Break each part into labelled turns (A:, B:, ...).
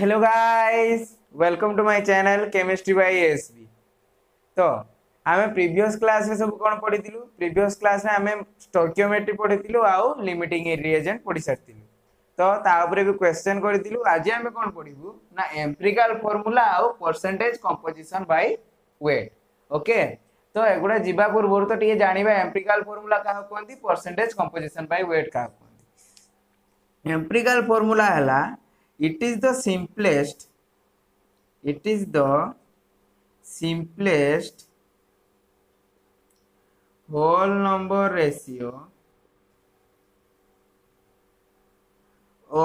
A: Hello guys welcome to my channel chemistry by ASB तो आमे previous class रे सब कोन पढितिलु प्रीवियस क्लास रे आमे स्टोकियोमेट्री पढितिलु आउ लिमिटिंग रिएजेंट पढि सकतिलु तो ता भी क्वेश्चन करतिलु आज आम कौन पढ़ू ना एम्पिरिकल फार्मूला आउ percentage composition by weight okay तो एगुडा जीवा पूर्व तो टे जाना एम्पिरिकल फार्मूला क्या कहते परसेंटेज कंपोजिशन बाय वेट का कोंती एम्पिरिकल फार्मूला हला it is the simplest it is the simplest whole number ratio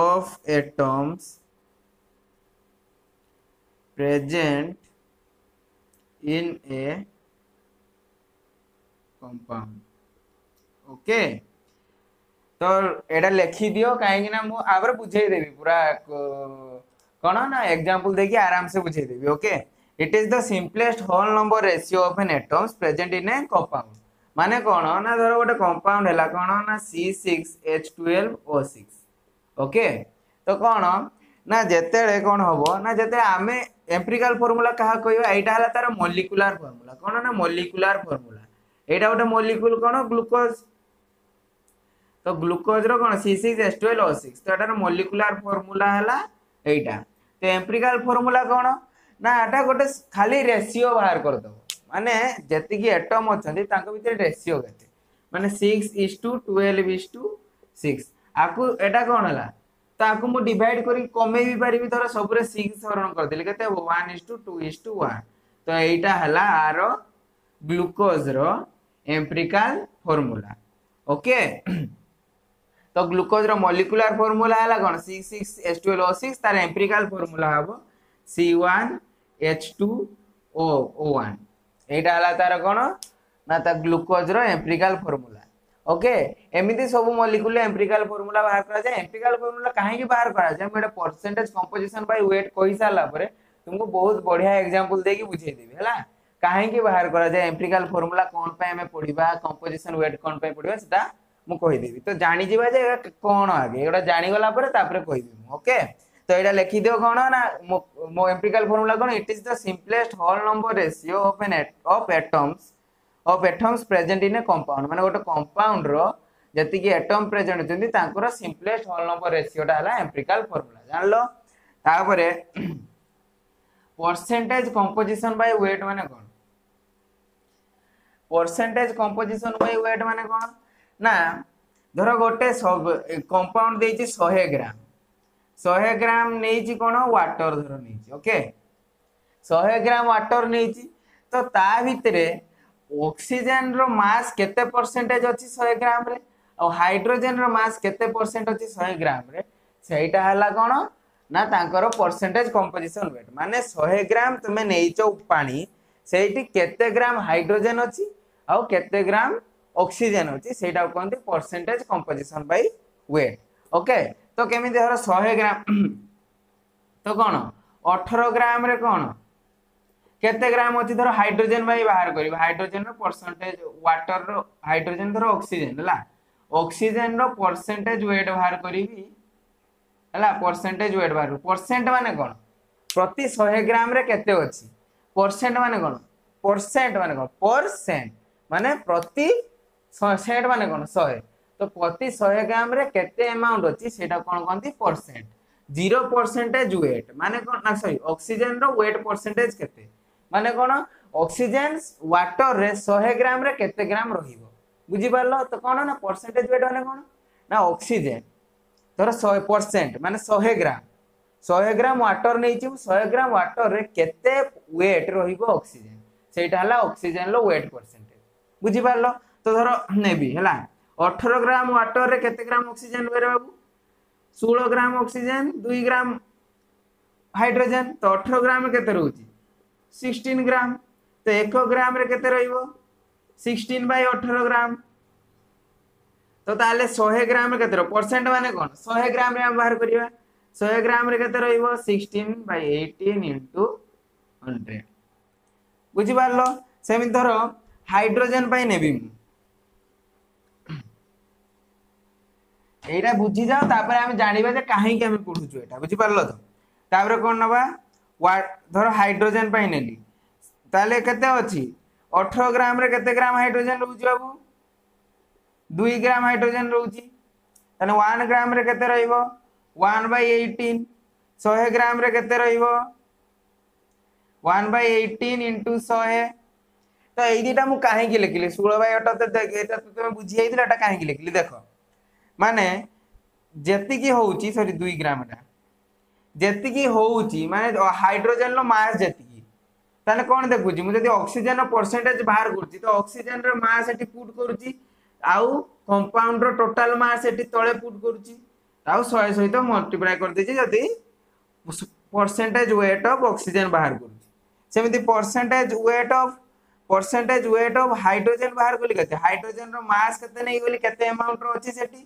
A: of atoms present in a compound okay ତ ଏଇଟା ଲେଖିଦିଅ କାହିଁକି ନା ମୁଁ ଆପରେ ବୁଝେଇ ଦେବି ପୁରା କ'ଣ ନା ଏକ୍ଜାମ୍ପଲ୍ ଦେଇକି ଆରାମସେ ବୁଝେଇ ଦେବି okay it is the simplest whole number ratio of an atoms present in a compound ମାନେ କ'ଣ ନା ଧର ଗୋଟେ କମ୍ପାଉଣ୍ଡ ହେଲା କ'ଣ ନା C six H twelve O six okay ତ କ'ଣ ନା ଯେତେବେଳେ କ'ଣ ହବ ନା ଯେତେବେଳେ ଆମେ ଏମ୍ପ୍ରିକାଲ ଫର୍ମୁଲା କାହା କହିବା ଏଇଟା ହେଲା ତାର ମଲିକୁଲାର ଫର୍ମୁଲା କ'ଣ ନା ମଲିକୁଲାର ଫର୍ମୁଲା ଏଇଟା ଗୋଟେ ମଲିକୁଲ କ'ଣ ଗ୍ଲୁକୋଜ୍ তো ଗ୍ଲୁକୋଜ୍ର କ'ଣ C six S twelve O six ତ ଏଟାର ମଲିକୁଲାର ଫର୍ମୁଲା ହେଲା ଏଇଟା ତ ଏମ୍ପ୍ରିକାଲ ଫର୍ମୁଲା କ'ଣ ନା ଏଟା ଗୋଟେ ଖାଲି ରେସିଓ ବାହାର କରିଦେବ ମାନେ ଯେତିକି ଏଟମ୍ ଅଛନ୍ତି ତାଙ୍କ ଭିତରେ ରେସିଓ କେତେ ମାନେ six is to twelve is to six ଆକୁ ଏଟା କ'ଣ ହେଲା ତ ଆକୁ ମୁଁ ଡିଭାଇଡ୍ କରିକି କମେଇ ବି ପାରିବି ଧର ସବୁରେ ସିକ୍ସ ହରଣ କରିଦେଲି କେତେ ହେବ one is to two is to one ତ ଏଇଟା ହେଲା ଆର ଗ୍ଲୁକୋଜ୍ର ଏମ୍ପ୍ରିକାଲ ଫର୍ମୁଲା ଓକେ तो ग्लुकोज रलिकुलार फर्मूला है कौन सी six H twelve O six तार एम्प्रिकाल फर्मूला हम C one H two O one यहाँ तार कौन ना तो ग्लुकोज रम्प्रिकाल फर्मूला ओके एमती सब मलिकुल एम्प्रिकाल फर्मूला बाहर कराए एम्प्रिकाल फर्मूला कहीं बाहर कराए मुझे परसेंटेज कंपोजिशन बै व्वेट कही सारापर तुमको बहुत बढ़िया एक्जामपल दे बुझेदेवि है कहीं बाहर कराए एम्प्रिकाल फर्मुला कौन पर पढ़ा कंपोजिशन व्वेट कौन पढ़ा सीटा ମୁଁ କହିଦେବି ତ ଜାଣିଯିବା ଯେ ଏଇଟା କ'ଣ ଆଗେ ଏଗୁଡ଼ା ଜାଣିଗଲା ପରେ ତାପରେ କହିବି ମୁଁ ଓକେ ତ ଏଇଟା ଲେଖିଦିଅ କ'ଣ ନା ମୋ ଏମ୍ପିକାଲ ଫର୍ମୁଲା କ'ଣ it is the simplest whole number ratio of an of atoms of atoms present in a compound ମାନେ ଗୋଟେ କମ୍ପାଉଣ୍ଡର ଯେତିକି ଏଟମ୍ ପ୍ରେଜେଣ୍ଟ ଅଛନ୍ତି ତାଙ୍କର ସିମ୍ପଲେଷ୍ଟ ହଲ୍ ନମ୍ବର ରେସିଓଟା ହେଲା ଏମ୍ପିକାଲ ଫର୍ମୁଲା ଜାଣିଲ ତାପରେ ପରସେଣ୍ଟେଜ୍ କମ୍ପୋଜିସନ୍ ବାଇ ୱେଟ୍ ମାନେ କ'ଣ ପରସେଣ୍ଟେଜ୍ କମ୍ପୋଜିସନ୍ ବାଇ ୱେଟ୍ ମାନେ କ'ଣ ନା ଧର ଗୋଟେ କମ୍ପାଉଣ୍ଡ ଦେଇଛି ଶହେ ଗ୍ରାମ ଶହେ ଗ୍ରାମ ନେଇଛି କ'ଣ ୱାଟର ଧର ନେଇଛି ଓକେ ଶହେ ଗ୍ରାମ ୱାଟର ନେଇଛି ତ ତା ଭିତରେ ଅକ୍ସିଜେନର ମାସ୍ କେତେ ପରସେଣ୍ଟେଜ ଅଛି ଶହେ ଗ୍ରାମରେ ଆଉ ହାଇଡ୍ରୋଜେନର ମାସ୍ କେତେ ପରସେଣ୍ଟ ଅଛି ଶହେ ଗ୍ରାମରେ ସେଇଟା ହେଲା କ'ଣ ନା ତାଙ୍କର ପରସେଣ୍ଟେଜ କମ୍ପୋଜିସନ ୱେଟ୍ ମାନେ ଶହେ ଗ୍ରାମ ତୁମେ ନେଇଛ ପାଣି ସେଇଠି କେତେ ଗ୍ରାମ ହାଇଡ୍ରୋଜେନ ଅଛି ଆଉ କେତେ ଗ୍ରାମ ଅକ୍ସିଜେନ୍ ହେଉଛି ସେଇଟାକୁ କୁହନ୍ତି percentage composition by weight okay ତ କେମିତି ଧର ଶହେ ଗ୍ରାମ ତ କ'ଣ ଅଠର ଗ୍ରାମରେ କ'ଣ କେତେ ଗ୍ରାମ ଅଛି ଧର ହାଇଡ୍ରୋଜେନ ଭାଇ ବାହାର କରିବା ହାଇଡ୍ରୋଜେନର ପରସେଣ୍ଟେଜ ୱାଟରର ହାଇଡ୍ରୋଜେନ ଧର ଅକ୍ସିଜେନ ହେଲା ଅକ୍ସିଜେନର ପରସେଣ୍ଟେଜ ୱେଟ୍ ବାହାର କରିବି ହେଲା ପରସେଣ୍ଟେଜ ୱେଟ୍ ବାହାର ପରସେଣ୍ଟ ମାନେ କ'ଣ ପ୍ରତି ଶହେ ଗ୍ରାମରେ କେତେ ଅଛି ପରସେଣ୍ଟ ମାନେ କ'ଣ ପରସେଣ୍ଟ ମାନେ କ'ଣ ପରସେଣ୍ଟ ମାନେ ପ୍ରତି ଷେଣ୍ଟ ମାନେ କ'ଣ ଶହେ ତ ପ୍ରତି ଶହେ ଗ୍ରାମରେ କେତେ ଆମାଉଣ୍ଟ ଅଛି ସେଇଟା କ'ଣ କହନ୍ତି ପରସେଣ୍ଟ ଜିରୋ ପରସେଣ୍ଟେଜ ୱେଟ୍ ମାନେ କ'ଣ ନା ସରି ଅକ୍ସିଜେନର ୱେଟ୍ ପରସେଣ୍ଟେଜ କେତେ ମାନେ କ'ଣ ଅକ୍ସିଜେନ ୱାଟରରେ ଶହେ ଗ୍ରାମରେ କେତେ ଗ୍ରାମ ରହିବ ବୁଝିପାରିଲ ତ କ'ଣ ନା ପରସେଣ୍ଟେଜ ୱେଟ୍ ମାନେ କ'ଣ ନା ଅକ୍ସିଜେନ ଧର ଶହେ ପରସେଣ୍ଟ ମାନେ ଶହେ ଗ୍ରାମ ଶହେ ଗ୍ରାମ ୱାଟର ନେଇଛି ମୁଁ ଶହେ ଗ୍ରାମ ୱାଟରରେ କେତେ ୱେଟ୍ ରହିବ ଅକ୍ସିଜେନ ସେଇଟା ହେଲା ଅକ୍ସିଜେନର ୱେଟ୍ ପରସେଣ୍ଟେଜ ବୁଝିପାରିଲ तो धर ने अठर ग्राम व्टर में कते ग्राम अक्सीजेन बेरे बाबू षोल ग्राम अक्सीजेन दुई ग्राम हाइड्रोजेन तो अठर ग्राम के सिक्सटीन ग्राम तो एक ग्राम के सिक्सटीन बै अठर ग्राम तो ताले शहे ग्राम के परसेंट मान कौन शहे ग्राम बाहर करवा शहे ग्राम के sixteen by eighteen into hundred बुझिपार लमी धर हाइड्रोजेन नेबी मुझे এইটা বুঝি যাও তারপরে আমি জাঁবা যে কাহিকি আমি পড়ুছু এটা বুঝিপারল তো তাপরে কোণ নেবা ধর হাইড্রোজেন পাই নেলি তাহলে কেতে অছি অঠর গ্রামে কেতে গ্রাম হাইড্রোজেন রয়েছে বাবু দুই গ্রাম হাইড্রোজেন রয়েছে তাহলে ওয়ান গ্রামে কেতে রহব ওয়ান বাই এইটিন শহে গ্রামে কেতে রহব ওয়ান বাই এইটিন ইন্টু শহে তো এই দুইটা মু কাহিকি লিখিলি ষোল বাই অঠাত্তর এটা তুমি বুঝি যাই এটা কাহিকি লিখিলি দেখো ମାନେ ଯେତିକି ହେଉଛି ସରି ଦୁଇ ଗ୍ରାମ ଏଇଟା ଯେତିକି ହେଉଛି ମାନେ ହାଇଡ୍ରୋଜେନର ମାସ୍ ଯେତିକି ତାହେଲେ କ'ଣ ଦେଖୁଛି ମୁଁ ଯଦି ଅକ୍ସିଜେନର ପରସେଣ୍ଟେଜ ବାହାର କରୁଛି ତ ଅକ୍ସିଜେନର ମାସ୍ ଏଠି ପୁଟ୍ କରୁଛି ଆଉ କମ୍ପାଉଣ୍ଡର ଟୋଟାଲ ମାସ୍ ଏଠି ତଳେ ପୁଟ୍ କରୁଛି ଆଉ ଶହେ ସହିତ ମଲ୍ଟିପ୍ଲାଏ କରିଦେଇଛି ଯଦି ପରସେଣ୍ଟେଜ ୱେଟ୍ ଅଫ୍ ଅକ୍ସିଜେନ୍ ବାହାର କରୁଛି ସେମିତି percentage weight of percentage weight of hydrogen ବାହାର କଲି କେତେ ହାଇଡ୍ରୋଜେନର ମାସ୍ କେତେ ନେଇଗଲି କେତେ ଆମାଉଣ୍ଟର ଅଛି ସେଠି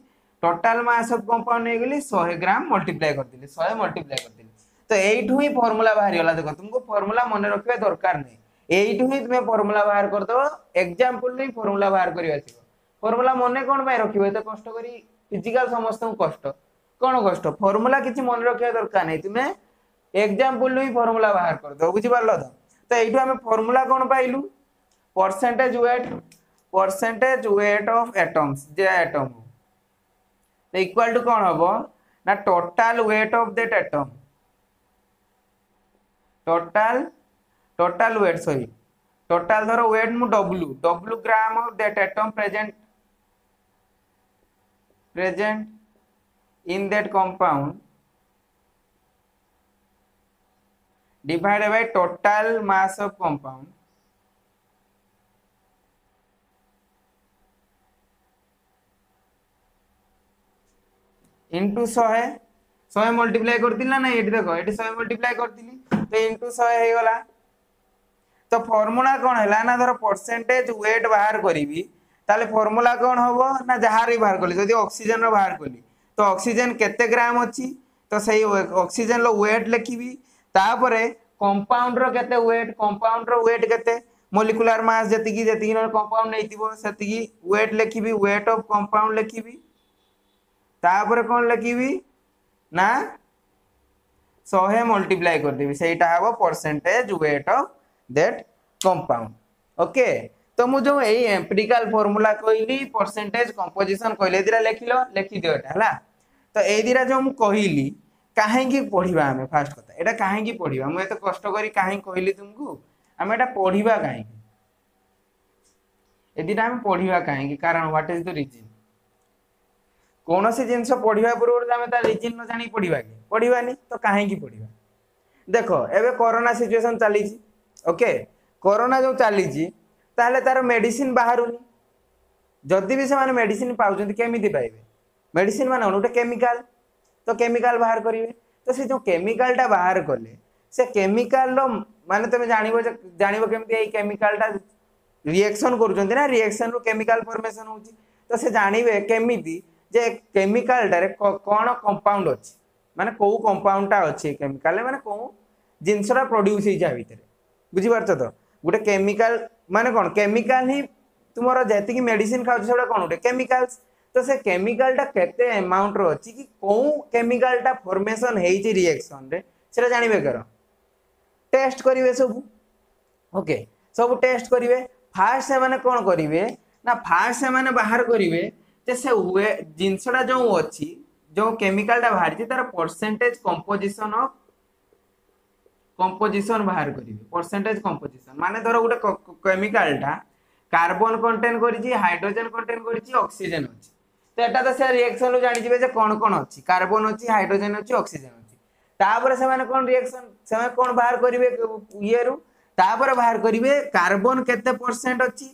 A: ଟୋଟାଲ ମାସ୍ ଅଫ୍ କମ୍ପାଉଣ୍ଡ ନେଇଗଲି ଶହେ ଗ୍ରାମ ମଲ୍ଟିପ୍ଲାଏ କରିଦେଲି ଶହେ ମଲ୍ଟିପ୍ଲାଏ କରିଦେଲି ତ ଏଇଠୁ ହିଁ ଫର୍ମୁଲା ବାହାରିଗଲା ଦେଖ ତୁମକୁ ଫର୍ମୁଲା ମନେ ରଖିବା ଦରକାର ନାହିଁ ଏଇଠୁ ହିଁ ତୁମେ ଫର୍ମୁଲା ବାହାର କରିଦେବ ଏକ୍ଜାମ୍ପଲରୁ ହିଁ ଫର୍ମୁଲା ବାହାର କରି ଆସିବ ଫର୍ମୁଲା ମନେ କ'ଣ ପାଇଁ ରଖିବ ଏତେ କଷ୍ଟ କରି ଫିଜିକାଲ ସମସ୍ତଙ୍କୁ କଷ୍ଟ କ'ଣ କଷ୍ଟ ଫର୍ମୁଲା କିଛି ମନେ ରଖିବା ଦରକାର ନାହିଁ ତୁମେ ଏକ୍ଜାମ୍ପଲରୁ ହିଁ ଫର୍ମୁଲା ବାହାର କରିଦେବ ବୁଝିପାରିଲ ତ ତ ଏଇଠୁ ଆମେ ଫର୍ମୁଲା କ'ଣ ପାଇଲୁ percentage weight percentage weight of atoms ଯେ ଆଟମ୍ ইকুয়াল টু କ'ଣ ହେବ ନା total weight of that atom total total weight sorry total ଧର ୱେଟ୍ ମୁଁ W W gram of that atom present present in that compound divided by total mass of compound into শহে শহে multiply করি না না এটি দেখ এটি শহে মল্টিপ্লাই করি তো ইন্টু শহে হয়ে গলা তো ফর্মুলা কোণ হল না ধর পরসেন্টেজ ওয়েট বাহার করবি তাহলে ফর্মুলা কোণ হব না যাহার বি বাহার কলি যদি অক্সিজেন বাহার কলি তো অক্সিজেন কেতে গ্রাম অছি তো সেই অক্সিজেন ওয়েট লিখবি তাপরে কম্পাউন্ডর কেতে ওয়েট কম্পাউন্ডর ওয়েট কেতে मोलिकुलर मास जी जी कंपाउंड नहीं थी से वेट लिखी वेट अफ कंपाउंड लिखी तापर कौन लगे ना शहे मल्टीप्लाई करदेवि से percentage weight that compound okay तो मुझे ये एम्प्रिकाल फर्मूला कहली परसेंटेज कंपोजिशन कह दीटा लिख लो लिखी दिटा है तो ये दीटा जो मुझे कहली कहीं पढ़वा आम फास्ट कथा ये कहीं पढ़वा मुझे कष्ट कहीं कहली तुमको आम एटा पढ़वा कहीं ये दीटा आम पढ़वा कहीं कारण व्हाट इज द रिजन कौन सी जिन पढ़ा पूर्व रिजिन न जाणी पढ़वा कि पढ़वानी तो कहीं पढ़वा देख एवं करोना सिचुएसन चली ओके करोना जो चली तार मेडिसीन बाहर जदि भी से मेडिसीन पाँच केमी पाइबे मेडिसीन मान गोटे केमिकाल तो केमिकाल बाहर करेंगे तो सी जो केमिकाल बाहर कले से केमिकाल मान तुम जान जान कमी केमिकाल रिएक्शन करा रिएक्शन रु केमिकाल फर्मेसन हो तो से जानवे केमी ଯେ କେମିକାଲଟାରେ କ'ଣ କମ୍ପାଉଣ୍ଡ ଅଛି ମାନେ କେଉଁ କମ୍ପାଉଣ୍ଡଟା ଅଛି କେମିକାଲରେ ମାନେ କେଉଁ ଜିନିଷଟା ପ୍ରଡ୍ୟୁସ୍ ହେଇଛି ଆ ଭିତରେ ବୁଝିପାରୁଛ ତ ଗୋଟେ କେମିକାଲ ମାନେ କ'ଣ କେମିକାଲ ହିଁ ତୁମର ଯେତିକି ମେଡ଼ିସିନ ଖାଉଛ ସେଗୁଡ଼ା କ'ଣ ଗୋଟେ କେମିକାଲ୍ସ ତ ସେ କେମିକାଲଟା କେତେ ଆମାଉଣ୍ଟର ଅଛି କି କେଉଁ କେମିକାଲଟା ଫର୍ମେସନ୍ ହେଇଛି ରିଆକ୍ସନ୍ରେ ସେଟା ଜାଣିବେ କର ଟେଷ୍ଟ କରିବେ ସବୁ ଓକେ ସବୁ ଟେଷ୍ଟ କରିବେ ଫାଷ୍ଟ ସେମାନେ କ'ଣ କରିବେ ନା ଫାଷ୍ଟ ସେମାନେ ବାହାର କରିବେ ତ ସେ ୱେ ଜିନିଷଟା ଯେଉଁ ଅଛି ଯେଉଁ କେମିକାଲଟା ବାହାରିଛି ତାର ପରସେଣ୍ଟେଜ କମ୍ପୋଜିସନ ଅଫ୍ କମ୍ପୋଜିସନ ବାହାର କରିବେ ପରସେଣ୍ଟେଜ କମ୍ପୋଜିସନ ମାନେ ଧର ଗୋଟେ କେମିକାଲଟା কার্বন কন্টেন্ট করেছি হাইড্রোজেন কন্টেন্ট করেছি অক্সিজেন অছি তো এটা তো সে রিয়াকশন জাঁবে যে কোণ কোণ অছি কার্বন অছি হাইড্রোজেন অছি অক্সিজেন অছি তাপরে সে কোণ রিয়াকশন সে কোণ বাহার করবে ইয়েরু তাপরে বাহার করবে কার্বন কেতে পরসেন্ট অছি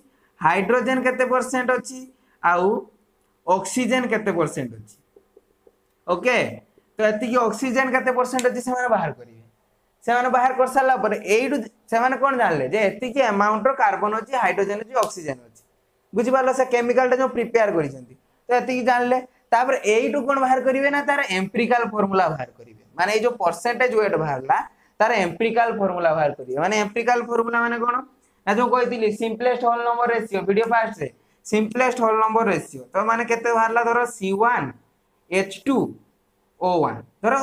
A: হাইড্রোজেন কেতে পরসেন্ট অছি আউ ଅକ୍ସିଜେନ୍ କେତେ ପରସେଣ୍ଟ ଅଛି ଓକେ ତ ଏତିକି ଅକ୍ସିଜେନ୍ କେତେ ପରସେଣ୍ଟ ଅଛି ସେମାନେ ବାହାର କରିବେ ସେମାନେ ବାହାର କରିସାରିଲା ପରେ ଏଇଠୁ ସେମାନେ କ'ଣ ଜାଣିଲେ ଯେ ଏତିକି ଆମାଉଣ୍ଟର କାର୍ବନ ଅଛି ହାଇଡ୍ରୋଜେନ୍ ଅଛି ଅକ୍ସିଜେନ୍ ଅଛି ବୁଝିପାରିଲ ସେ କେମିକାଲଟା ଯେଉଁ ପ୍ରିପେୟାର କରିଛନ୍ତି ତ ଏତିକି ଜାଣିଲେ ତାପରେ ଏଇଠୁ କ'ଣ ବାହାର କରିବେ ନା ତାର ଏମ୍ପ୍ରିକାଲ ଫର୍ମୁଲା ବାହାର କରିବେ ମାନେ ଏଇ ଯେଉଁ ପରସେଣ୍ଟେଜ ୱେଟ୍ ବାହାରିଲା ତାର ଏମ୍ପ୍ରିକାଲ ଫର୍ମୁଲା ବାହାର କରିବେ ମାନେ ଏମ୍ପ୍ରିକାଲ ଫର୍ମୁଲା ମାନେ କ'ଣ ନା ଯେଉଁ କହିଥିଲି simplest whole number ratio video ଫାଷ୍ଟରେ सिंपलेस्ट होल नंबर रेसीो तो मैंने के बाहर C one H two O one धर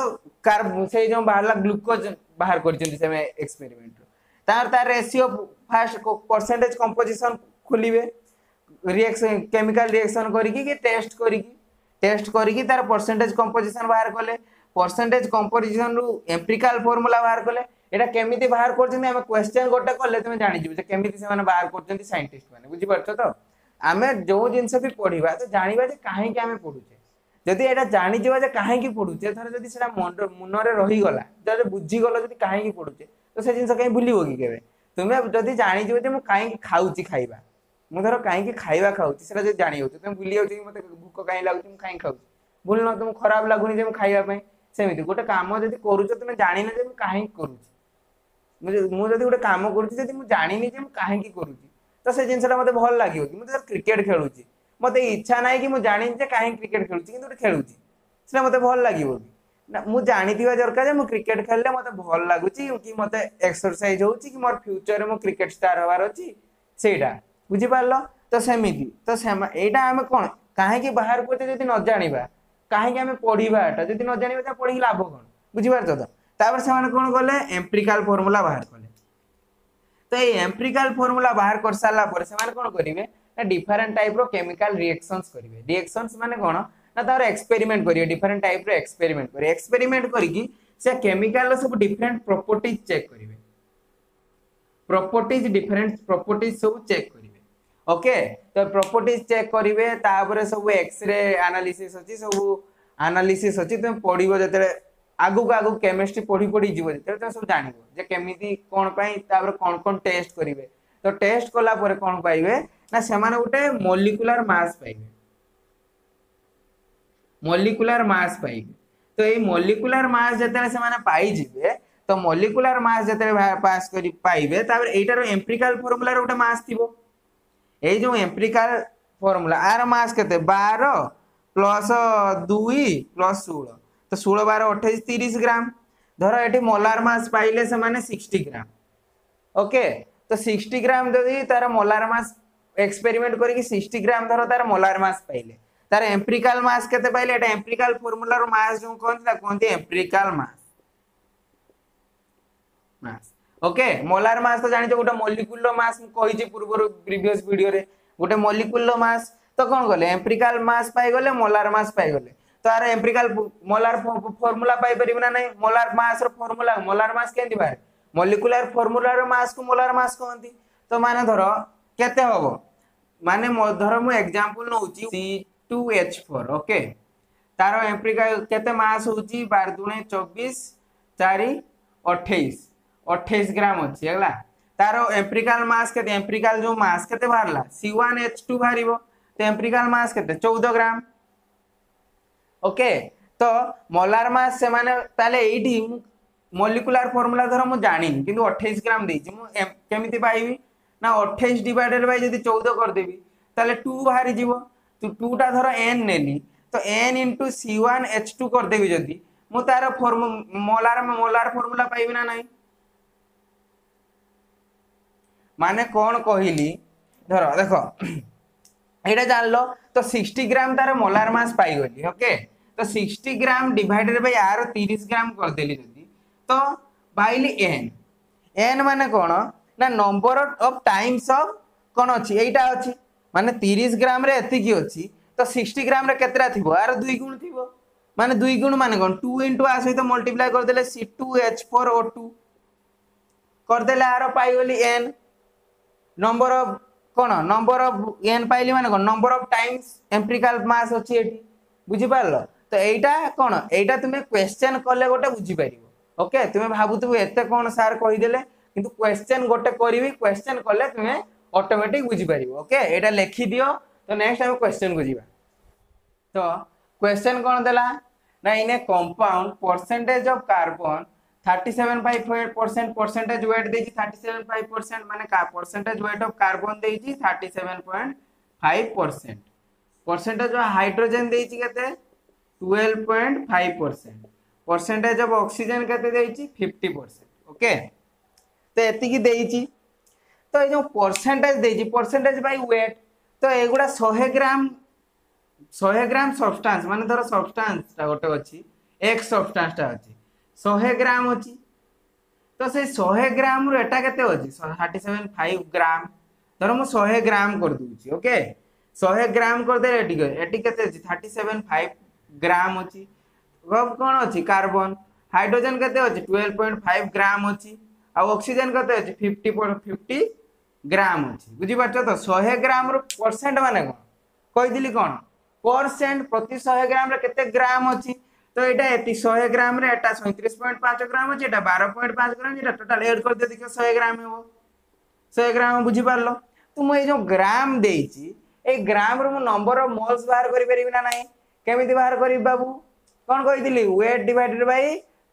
A: कार से जो बाहर ग्लुकोज बाहर करमेंट तार तार रेसीो फास्ट परसेंटेज कंपोजिशन खोलिए रिएक्शन केमिकल रिएक्शन करके टेस्ट करेस्ट करसेंटेज कंपोजिशन बाहर कले परसेंटेज कंपोजिशन रु एम्प्रिकाल फर्मूला बाहर कले यहाँ केमी बाहर करें क्वेश्चन गोटे कले तुम जानजे केमी से बाहर कर सैंटिस्ट मैंने बुझीप तो ଆମେ ଯେଉଁ ଜିନିଷ ବି ପଢ଼ିବା ତ ଜାଣିବା ଯେ କାହିଁକି ଆମେ ପଢ଼ୁଛେ ଯଦି ଏଇଟା ଜାଣିଯିବା ଯେ କାହିଁକି ପଢ଼ୁଛେ ଧର ଯଦି ସେଇଟା ସେଟା ମନରେ ରହିଗଲା ଯଦି ବୁଝିଗଲ ଯଦି କାହିଁକି ପଢ଼ୁଛେ ତ ସେ ଜିନିଷ କାହିଁକି ଭୁଲିବ କି କେବେ ତୁମେ ଯଦି ଜାଣିଯିବ ଯେ ମୁଁ କାହିଁକି ଖାଉଛି ଖାଇବା ମୁଁ ଧର କାହିଁକି ଖାଇବା ଖାଉଛି ସେଇଟା ଯଦି ଜାଣିଯାଉଛି ତୁମେ ଭୁଲି ଯାଉଛି କି ମୋତେ ଭୋକ କାହିଁ ଲାଗୁଛି ମୁଁ କାହିଁକି ଖାଉଛି ଭୁଲ ନ ତୁମକୁ ଖରାପ ଲାଗୁନି ଯେ ମୁଁ ଖାଇବା ପାଇଁ ସେମିତି ଗୋଟେ କାମ ଯଦି କରୁଛ ତୁମେ ଜାଣିନ ଯେ ମୁଁ କାହିଁକି କରୁଛି ମୁଁ ଯଦି ଗୋଟେ କାମ କରୁଛି ଯଦି ମୁଁ ଜାଣିନି ଯେ ମୁଁ କାହିଁକି କରୁଛି तो से जिन मतलब भल लगे कि मुझे क्रिकेट खेलु मत इच्छा ना कि जानी कहीं क्रिकेट खेलु कि खेलु मत भल लगे कि मुझे जानी दरकार मुझे क्रिकेट खेलने मत भल लगुच कि मत एक्सरसाइज हो मोर फ्यूचर में क्रिकेट स्टार होवार अच्छी से बुझिपार तो सेमती तो यहाँ आम कौन कहीं बाहर को नजाणी कहीं पढ़ा जो नजाणी पढ़ी लाभ कौन बुझिपार तो कौन कले एम्प्रिकाल फर्मूला बाहर कले তো এই এম্পিরিকাল ফর্মুলা বাহার করে সারা পরে সে কোণ করবে না ডিফরেন্ট টাইপ কেমিকাল রিয়াকশনস করবে রিয়াকশনস মানে কোণ না তার এক্সপেরিমেন্ট করবে ডিফরেন্ট টাইপ এক্সপেরিমেন্ট করবে এক্সপেরিমেন্ট করি সে কেমিকাল সব ডিফরেন্ট প্রপর্টিজ চেক করবে প্রপর্টিজ ডিফরেন্ট প্রপর্টিজ সব চেক করবে ওকে তো প্রপর্টিজ চেক করবে তাপরে সব এক্সরে আনালিসিস অছি সব আনালিসিস অছি তুমি পড়ব যেতে ଆଗକୁ ଆଗକୁ କେମିଷ୍ଟ୍ରି ପଢି ପଢି ଯିବ ଯେତେବେଳେ ତମେ ସବୁ ଜାଣିବ ଯେ କେମିତି କ'ଣ ପାଇଁ ତାପରେ କ'ଣ କ'ଣ ଟେଷ୍ଟ କରିବେ ତ ଟେଷ୍ଟ କଲା ପରେ କ'ଣ ପାଇବେ ନା ସେମାନେ ଗୋଟେ ମଲିକୁଲାର ମାସ୍ ପାଇବେ ମଲିକୁଲାର ମାସ୍ ପାଇବେ ତ ଏଇ ମଲିକୁଲାର ମାସ୍ ଯେତେବେଳେ ସେମାନେ ପାଇଯିବେ ତ ମଲିକୁଲାର ମାସ୍ ଯେତେବେଳେ ପାସ୍ କରି ପାଇବେ ତାପରେ ଏଇଟାର ଏମ୍ପ୍ରିକାଲ ଫର୍ମୁଲାର ଗୋଟେ ମାସ୍ ଥିବ ଏଇ ଯେଉଁ ଏମ୍ପ୍ରିକାଲ ଫର୍ମୁଲା ଆର ମାସ୍ କେତେ ବାର ପ୍ଲସ୍ ଦୁଇ ପ୍ଲସ୍ ଷୋହଳ तो षोलो बार अठाई तीस ग्राम धर ये मलार मस पाइले से सिक्सटी ग्राम ओके तो सिक्सटी ग्राम जदि तार मलार मस एक्सपेरिमेंट कर सिक्सटी ग्राम धर तार मलार मस पाइले तार एम्प्रिकाल मस के पाइले एम्प्रिकाल फॉर्मूलार मस जो कहते कहते एम्प्रिकाल मस ओके मोलार मस तो जानते गोटे मलिकुल मस मुझे पूर्व प्रिभस भिडियो गोटे मलिकुल मस तो कौन कले एम्प्रिकाल मस पाइगले मोलार मस पाइगले तार एम्प्रिकल मोलार फॉर्मूला पाई परिबना नै मोलार मास रो फॉर्मूला मोलार मास केंदी बारे मॉलिक्यूलर फॉर्मूला रो मास को मोलार मास कोंती तो माने धरो केते होबो माने धरो मु एग्जांपल नो उची C2H4 ओके तारो एम्प्रिकल केते मास होची बार 2 24 4 28 ग्राम होची हैला तारो एम्प्रिकल मास केते एम्प्रिकल जो मास केते बारला C1H2 भरिबो तो एम्प्रिकल मास केते 14 ग्राम ওকে ତ ମଲାର ମାସ ସେମାନେ ତାହେଲେ ଏଇଠି ମୁଁ ମଲିକୁଲାର ଫର୍ମୁଲା ଧର ମୁଁ ଜାଣିନି କିନ୍ତୁ ଅଠେଇଶ ଗ୍ରାମ ଦେଇଛି ମୁଁ କେମିତି ପାଇବି ନା ଅଠେଇଶ ଡିଭାଇଡେଡ୍ ବାଇ ଯଦି ଚଉଦ କରିଦେବି ତାହେଲେ ଟୁ ବାହାରିଯିବ ତୁ ଟୁଟା ଧର ଏନ୍ ନେଲି ତ n into C one H two କରିଦେବି ଯଦି ମୁଁ ତାର ଫର୍ମୁ ମଲାର ମଲାର ଫର୍ମୁଲା ପାଇବି ନା ନାହିଁ ମାନେ କ'ଣ କହିଲି ଧର ଦେଖ ଏଇଟା ଜାଣିଲ ତ ସିକ୍ସଟି ଗ୍ରାମ ତାର ମଲାର ମାସ ପାଇଗଲି ଓକେ तो सिक्सटी ग्राम डिडेड बै आर तीस ग्राम करदेली जदि तो पाइली एन एन मान कौन ना नंबर अफ टाइम्स अफ कौन अच्छी यहीटा अच्छी मान तीस ग्राम रेक अच्छी तो सिक्सटी ग्राम रे केतटा थी आर दुई गुण थी मान दुई गुण मान कौन टू इंटू आ सहित मल्टीप्लाए करदे C two H four O two करदे आर पाइली एन नंबर अफ कौन नंबर अफ एन पाइली मान कौन number of times empirical mass अच्छी ये बुझीपार তো এইটা কোণ এইটা তুমি কোশ্চেন কলে গোটে বুঝিপারিব ওকে তুমি ভাবুথিব এতে কোণ স্যার কহিদেলে কিন্তু কোশ্চেন গোটে করবি কোশ্চেন কলে তুমি অটোমেটিক বুঝিপারিব ওকে এটা লেখি দিও তো নেক্সট আমি কোশ্চেনকু যা তো কোশ্চেন কোণ দেলা না in a compound percentage of carbon thirty seven by four percent percentage weight দিয়েছি থার্টি সেভেন বাই পরসেন্ট মানে পরসেন্টেজ ওয়েট অফ কার্বন দিয়েছি thirty seven point five percent percentage of hydrogen দিয়েছি কেতে twelve point five percent percentage of oxygen କେତେ ଦେଇଛି fifty percent okay ତ ଏତିକି ଦେଇଛି ତ ଏଇ ଯେଉଁ ପରସେଣ୍ଟେଜ୍ ଦେଇଛି ପରସେଣ୍ଟେଜ୍ ବାଇ ୱେଟ୍ ତ ଏଗୁଡ଼ା ଶହେ ଗ୍ରାମ ଶହେ ଗ୍ରାମ ସବଷ୍ଟାନ୍ସ ମାନେ ଧର ସବଷ୍ଟାନ୍ସଟା ଗୋଟେ ଅଛି ଏକ୍ ସବଷ୍ଟାନ୍ସଟା ଅଛି ଶହେ ଗ୍ରାମ ଅଛି ତ ସେ ଶହେ ଗ୍ରାମରୁ ଏଟା କେତେ ଅଛି ଥାର୍ଟି ସେଭେନ୍ ଫାଇଭ୍ ଗ୍ରାମ ଧର ମୁଁ ଶହେ ଗ୍ରାମ କରିଦେଉଛି ଓକେ ଶହେ ଗ୍ରାମ କରିଦେଲେ ଏଠି ଏଠି କେତେ ଅଛି ଥାର୍ଟି ସେଭେନ୍ ଫାଇଭ୍ ଗ୍ରାମ ଅଛି କ'ଣ ଅଛି କାର୍ବନ ହାଇଡ୍ରୋଜେନ୍ କେତେ ଅଛି ଟୁଏଲ୍ଭ ପଏଣ୍ଟ ଫାଇଭ୍ ଗ୍ରାମ ଅଛି ଆଉ ଅକ୍ସିଜେନ୍ କେତେ ଅଛି ଫିଫ୍ଟି ଫିଫ୍ଟି ଗ୍ରାମ ଅଛି ବୁଝିପାରୁଛ ତ ଶହେ ଗ୍ରାମର ପରସେଣ୍ଟ ମାନେ କ'ଣ କହିଥିଲି କ'ଣ ପରସେଣ୍ଟ ପ୍ରତି ଶହେ ଗ୍ରାମରେ କେତେ ଗ୍ରାମ ଅଛି ତ ଏଇଟା ଏତିକି ଶହେ ଗ୍ରାମରେ ଏଇଟା ସଇଁତିରିଶ ପଏଣ୍ଟ ପାଞ୍ଚ ଗ୍ରାମ ଅଛି ଏଇଟା ବାର ପଏଣ୍ଟ ପାଞ୍ଚ ଗ୍ରାମ ଏଇଟା ଟୋଟାଲ ଏଡ୍ କରିଦିଅ ଦେଖିବ ଶହେ ଗ୍ରାମ ହେବ ଶହେ ଗ୍ରାମ ବୁଝିପାରିଲ ତ ମୁଁ ଏଇ ଯେଉଁ ଗ୍ରାମ ଦେଇଛି ଏଇ ଗ୍ରାମରୁ ମୁଁ ନମ୍ବର ଅଫ୍ ମଲ୍ସ ବାହାର କରିପାରିବି ନା ନାହିଁ কেমিতি বাহার করিবি বাবু কোন কইলি ওয়েট ডিভাইডেড বাই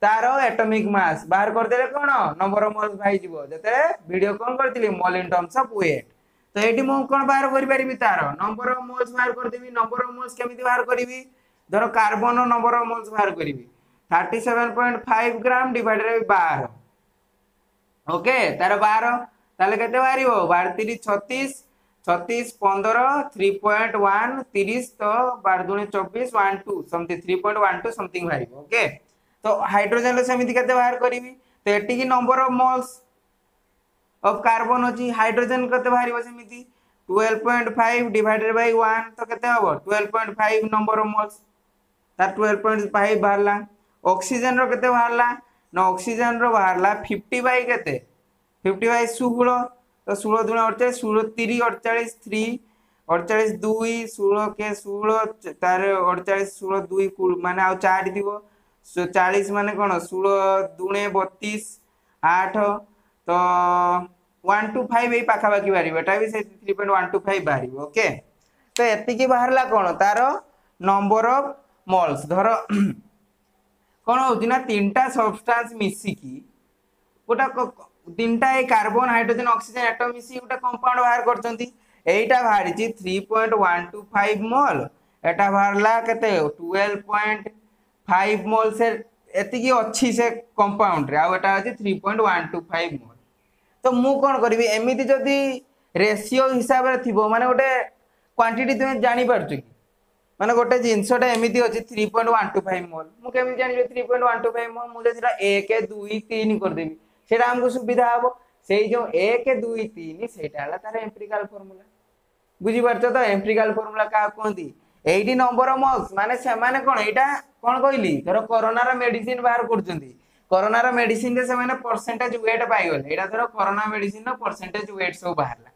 A: তার এটমিক মাস বাহার করিদেলে কোণ নম্বর মোল পাইযিব যেতে ভিডিও কোন করিলি mole in terms of weight তো এটি মু কোন বাহার করিপারিবি তার নম্বর অফ মোলস বাহার করিদেবি নম্বর অফ মোলস কেমিতি বাহার করিবি ধর কার্বন নম্বর অফ মোলস বাহার করিবি thirty seven point five gram divided by bar okay তার বার তাহলে কেতে বাহার বার তিরিশ छत्तीस पंद्रह थ्री पॉइंट वन तीस तो बार दुणे चौबीस one two something three point one two something बाहर ओके तो हाइड्रोजेन रमि के बाहर करी तो ये number of moles of carbon अच्छी हाइड्रोजेन के बाहर सेमती twelve point five divided by one তো কেতে হব twelve point five number moles তার টুয়েলভ পয়েন্ট ফাইভ বাহারা অক্সিজেন কেতে বাহারা না অক্সিজেন বাহারা ফিফটি বাই কেতে ফিফটি বাই ষোহল તો ષોળ દુણા અડચાળીસ ষোলো তিরি অড়চাড়িশ থ্রি অড়চাড়িশ দুই ষোলকে ষোল তার অড়চাড়িশ ষোল দুই মানে আউ চারি দিব চাଳିଶ ମାନେ କ'ଣ ଷୋହଳ ଦୁଣେ ବତିଶ ଆଠ ତ ୱାନ୍ ଟୁ ଫାଇଭ୍ ଏଇ ପାଖାପାଖି ବାହାରିବ ଏଟା ବି ସେଇ three point one two five ବାହାରିବ ଓକେ ତ ଏତିକି ବାହାରିଲା କ'ଣ ତାର ନମ୍ବର ଅଫ୍ ମଲ୍ସ ଧର କ'ଣ ହେଉଛି ନା ତିନିଟା ସବଷ୍ଟାନ୍ସ ମିଶିକି ଗୋଟା তিনটায় কার্বন হাইড্রোজেন অক্সিজেন আটম মিশি গোটে কম্পাউন্ড বাহার করছেন এইটা বাহারিছি three point one two five mole এটা বাহারা কেতে টুয়েলভ পয়েন্ট ফাইভ মল সে এতিকি অছি সে কম্পাউন্ডরে আউ এটা আছে three point one two five mole তো মু কোন করিবি এমিতি যদি রেসিও হিসাবে থিব মানে গোটে কোয়ান্টিটি তুমি জানিপারছ কি মানে গোটে জিনিসটা এমিতি অছি three point one two five mole মু কেমি জানিবি three point one two five mole মু যদি এক দুই তিন করিদেবি ସେଇଟା ଆମକୁ ସୁବିଧା ହବ ସେଇ ଯେଉଁ ଏକ ଦୁଇ ତିନି ସେଇଟା ହେଲା ତାର ଏମ୍ପ୍ରିକାଲ ଫର୍ମୁଲା ବୁଝିପାରୁଛ ତ ଏମ୍ପ୍ରିକାଲ ଫର୍ମୁଲା କାହାକୁ କୁହନ୍ତି ଏଇଠି ନମ୍ବର ମକ୍ସ ମାନେ ସେମାନେ କ'ଣ ଏଇଟା କ'ଣ କହିଲି ଧର କରୋନାର ମେଡିସିନ ବାହାର କରୁଛନ୍ତି କରୋନାର ମେଡିସିନରେ ସେମାନେ ପରସେଣ୍ଟେଜ ୱେଟ୍ ପାଇଗଲେ ଏଇଟା ଧର କରୋନା ମେଡିସିନର ପରସେଣ୍ଟେଜ ୱେଟ୍ ସବୁ ବାହାରିଲା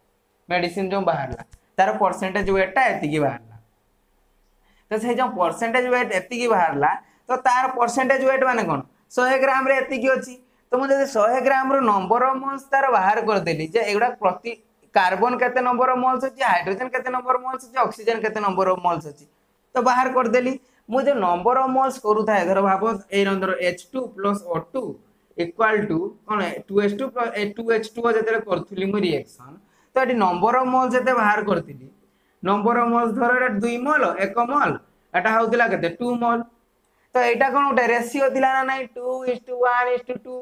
A: ମେଡିସିନ ଯେଉଁ ବାହାରିଲା ତାର ପରସେଣ୍ଟେଜ ୱେଟ୍ଟା ଏତିକି ବାହାରିଲା ତ ସେଇ ଯେଉଁ ପରସେଣ୍ଟେଜ ୱେଟ୍ ଏତିକି ବାହାରିଲା ତ ତାର ପରସେଣ୍ଟେଜ ୱେଟ୍ ମାନେ କ'ଣ ଶହେ ଗ୍ରାମରେ ଏତିକି ଅଛି তো ମୁଁ ଯଦି ଶହେ ଗ୍ରାମରୁ ନମ୍ବର ମଲ୍ସ ତାର ବାହାର କରିଦେଲି ଯେ ଏଗୁଡ଼ା ପ୍ରତି କାର୍ବନ କେତେ ନମ୍ବର ମଲ୍ସ ଅଛି ହାଇଡ୍ରୋଜେନ୍ କେତେ ନମ୍ବର ମଲ୍ସ ଅଛି ଅକ୍ସିଜେନ୍ କେତେ ନମ୍ବର ମଲ୍ସ ଅଛି ତ ବାହାର କରିଦେଲି ମୁଁ ଯେଉଁ ନମ୍ବର ମଲ୍ସ କରୁଥାଏ ଧର ଭାବ ଏଇ ଧର H two plus O two equal to କ'ଣ two H two two H two ଯେତେବେଳେ କରୁଥିଲି ମୁଁ ରିଏକ୍ସନ୍ ତ ଏଠି ନମ୍ବର ମୋଲ୍ ଯେତେ ବାହାର କରିଥିଲି ନମ୍ବର ମଲ୍ସ ଧର ଏଇଟା ଦୁଇ ମଲ୍ ଏକ ମଲ୍ ଏଇଟା ହେଉଥିଲା କେତେ ଟୁ ମଲ୍ ତ ଏଇଟା କ'ଣ ଗୋଟେ ରେସିଓ ଥିଲା ନା ନାଇଁ two is to one is to two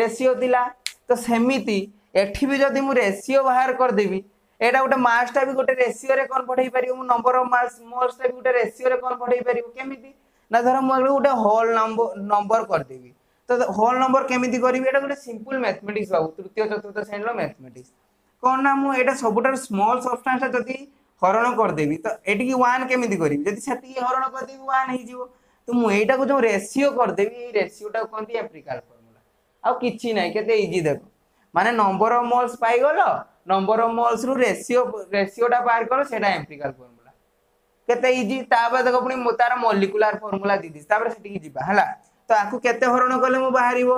A: ratio ଥିଲା ତ ସେମିତି ଏଠି ବି ଯଦି ମୁଁ ରେସିଓ ବାହାର କରିଦେବି ଏଇଟା ଗୋଟେ ମାର୍କସଟା ବି ଗୋଟେ ରେସିଓରେ କନଭର୍ଟ ହେଇପାରିବ ମୁଁ ନମ୍ବର ଅଫ୍ ମାର୍କସ ମୋର୍ସଟା ବି ଗୋଟେ ରେସିଓରେ କନଭର୍ଟ ହେଇପାରିବ କେମିତି ନା ଧର ମୁଁ ଏଠି ଗୋଟେ ହୋଲ୍ ନମ୍ବର ନମ୍ବର କରିଦେବି ତ ହୋଲ୍ ନମ୍ବର କେମିତି କରିବି ଏଇଟା ଗୋଟେ ସିମ୍ପଲ୍ ମ୍ୟାଥମେଟିକ୍ସ ବାବୁ ତୃତୀୟ ଚତୁର୍ଥ ଶ୍ରେଣୀର ମ୍ୟାଥମେଟିକ୍ସ କ'ଣ ନା ମୁଁ ଏଇଟା ସବୁଠାରୁ ସ୍ମଲ୍ ସବଷ୍ଟାନ୍ସଟା ଯଦି ହରଣ କରିଦେବି ତ ଏଠିକି ୱାନ୍ କେମିତି କରିବି ଯଦି ସେତିକି ହରଣ କରିଦେବି ୱାନ୍ ହେଇଯିବ ତ ମୁଁ ଏଇଟାକୁ ଯେଉଁ ରେସିଓ କରିଦେବି ଏଇ ରେସିଓଟାକୁ କହନ୍ତି ଆପ୍ରିକାଲ୍ ଆଉ କିଛି ନାହିଁ କେତେ ଇଜି ଦେଖ ମାନେ ନମ୍ବର ଅଫ୍ ମଲ୍ସ ପାଇଗଲ ନମ୍ବର ଅଫ୍ ମଲ୍ସରୁ ରେସିଓ ରେସିଓଟା ବାହାର କଲ ସେଇଟା ଏମ୍ପିକାଲ ଫର୍ମୁଲା କେତେ ଇଜି ତାପରେ ଦେଖ ପୁଣି ତାର ମଲିକୁଲାର ଫର୍ମୁଲା ଦେଇଦେଇଛି ତାପରେ ସେଠିକି ଯିବା ହେଲା ତ ଆକୁ କେତେ ହରଣ କଲେ ମୁଁ ବାହାରିବ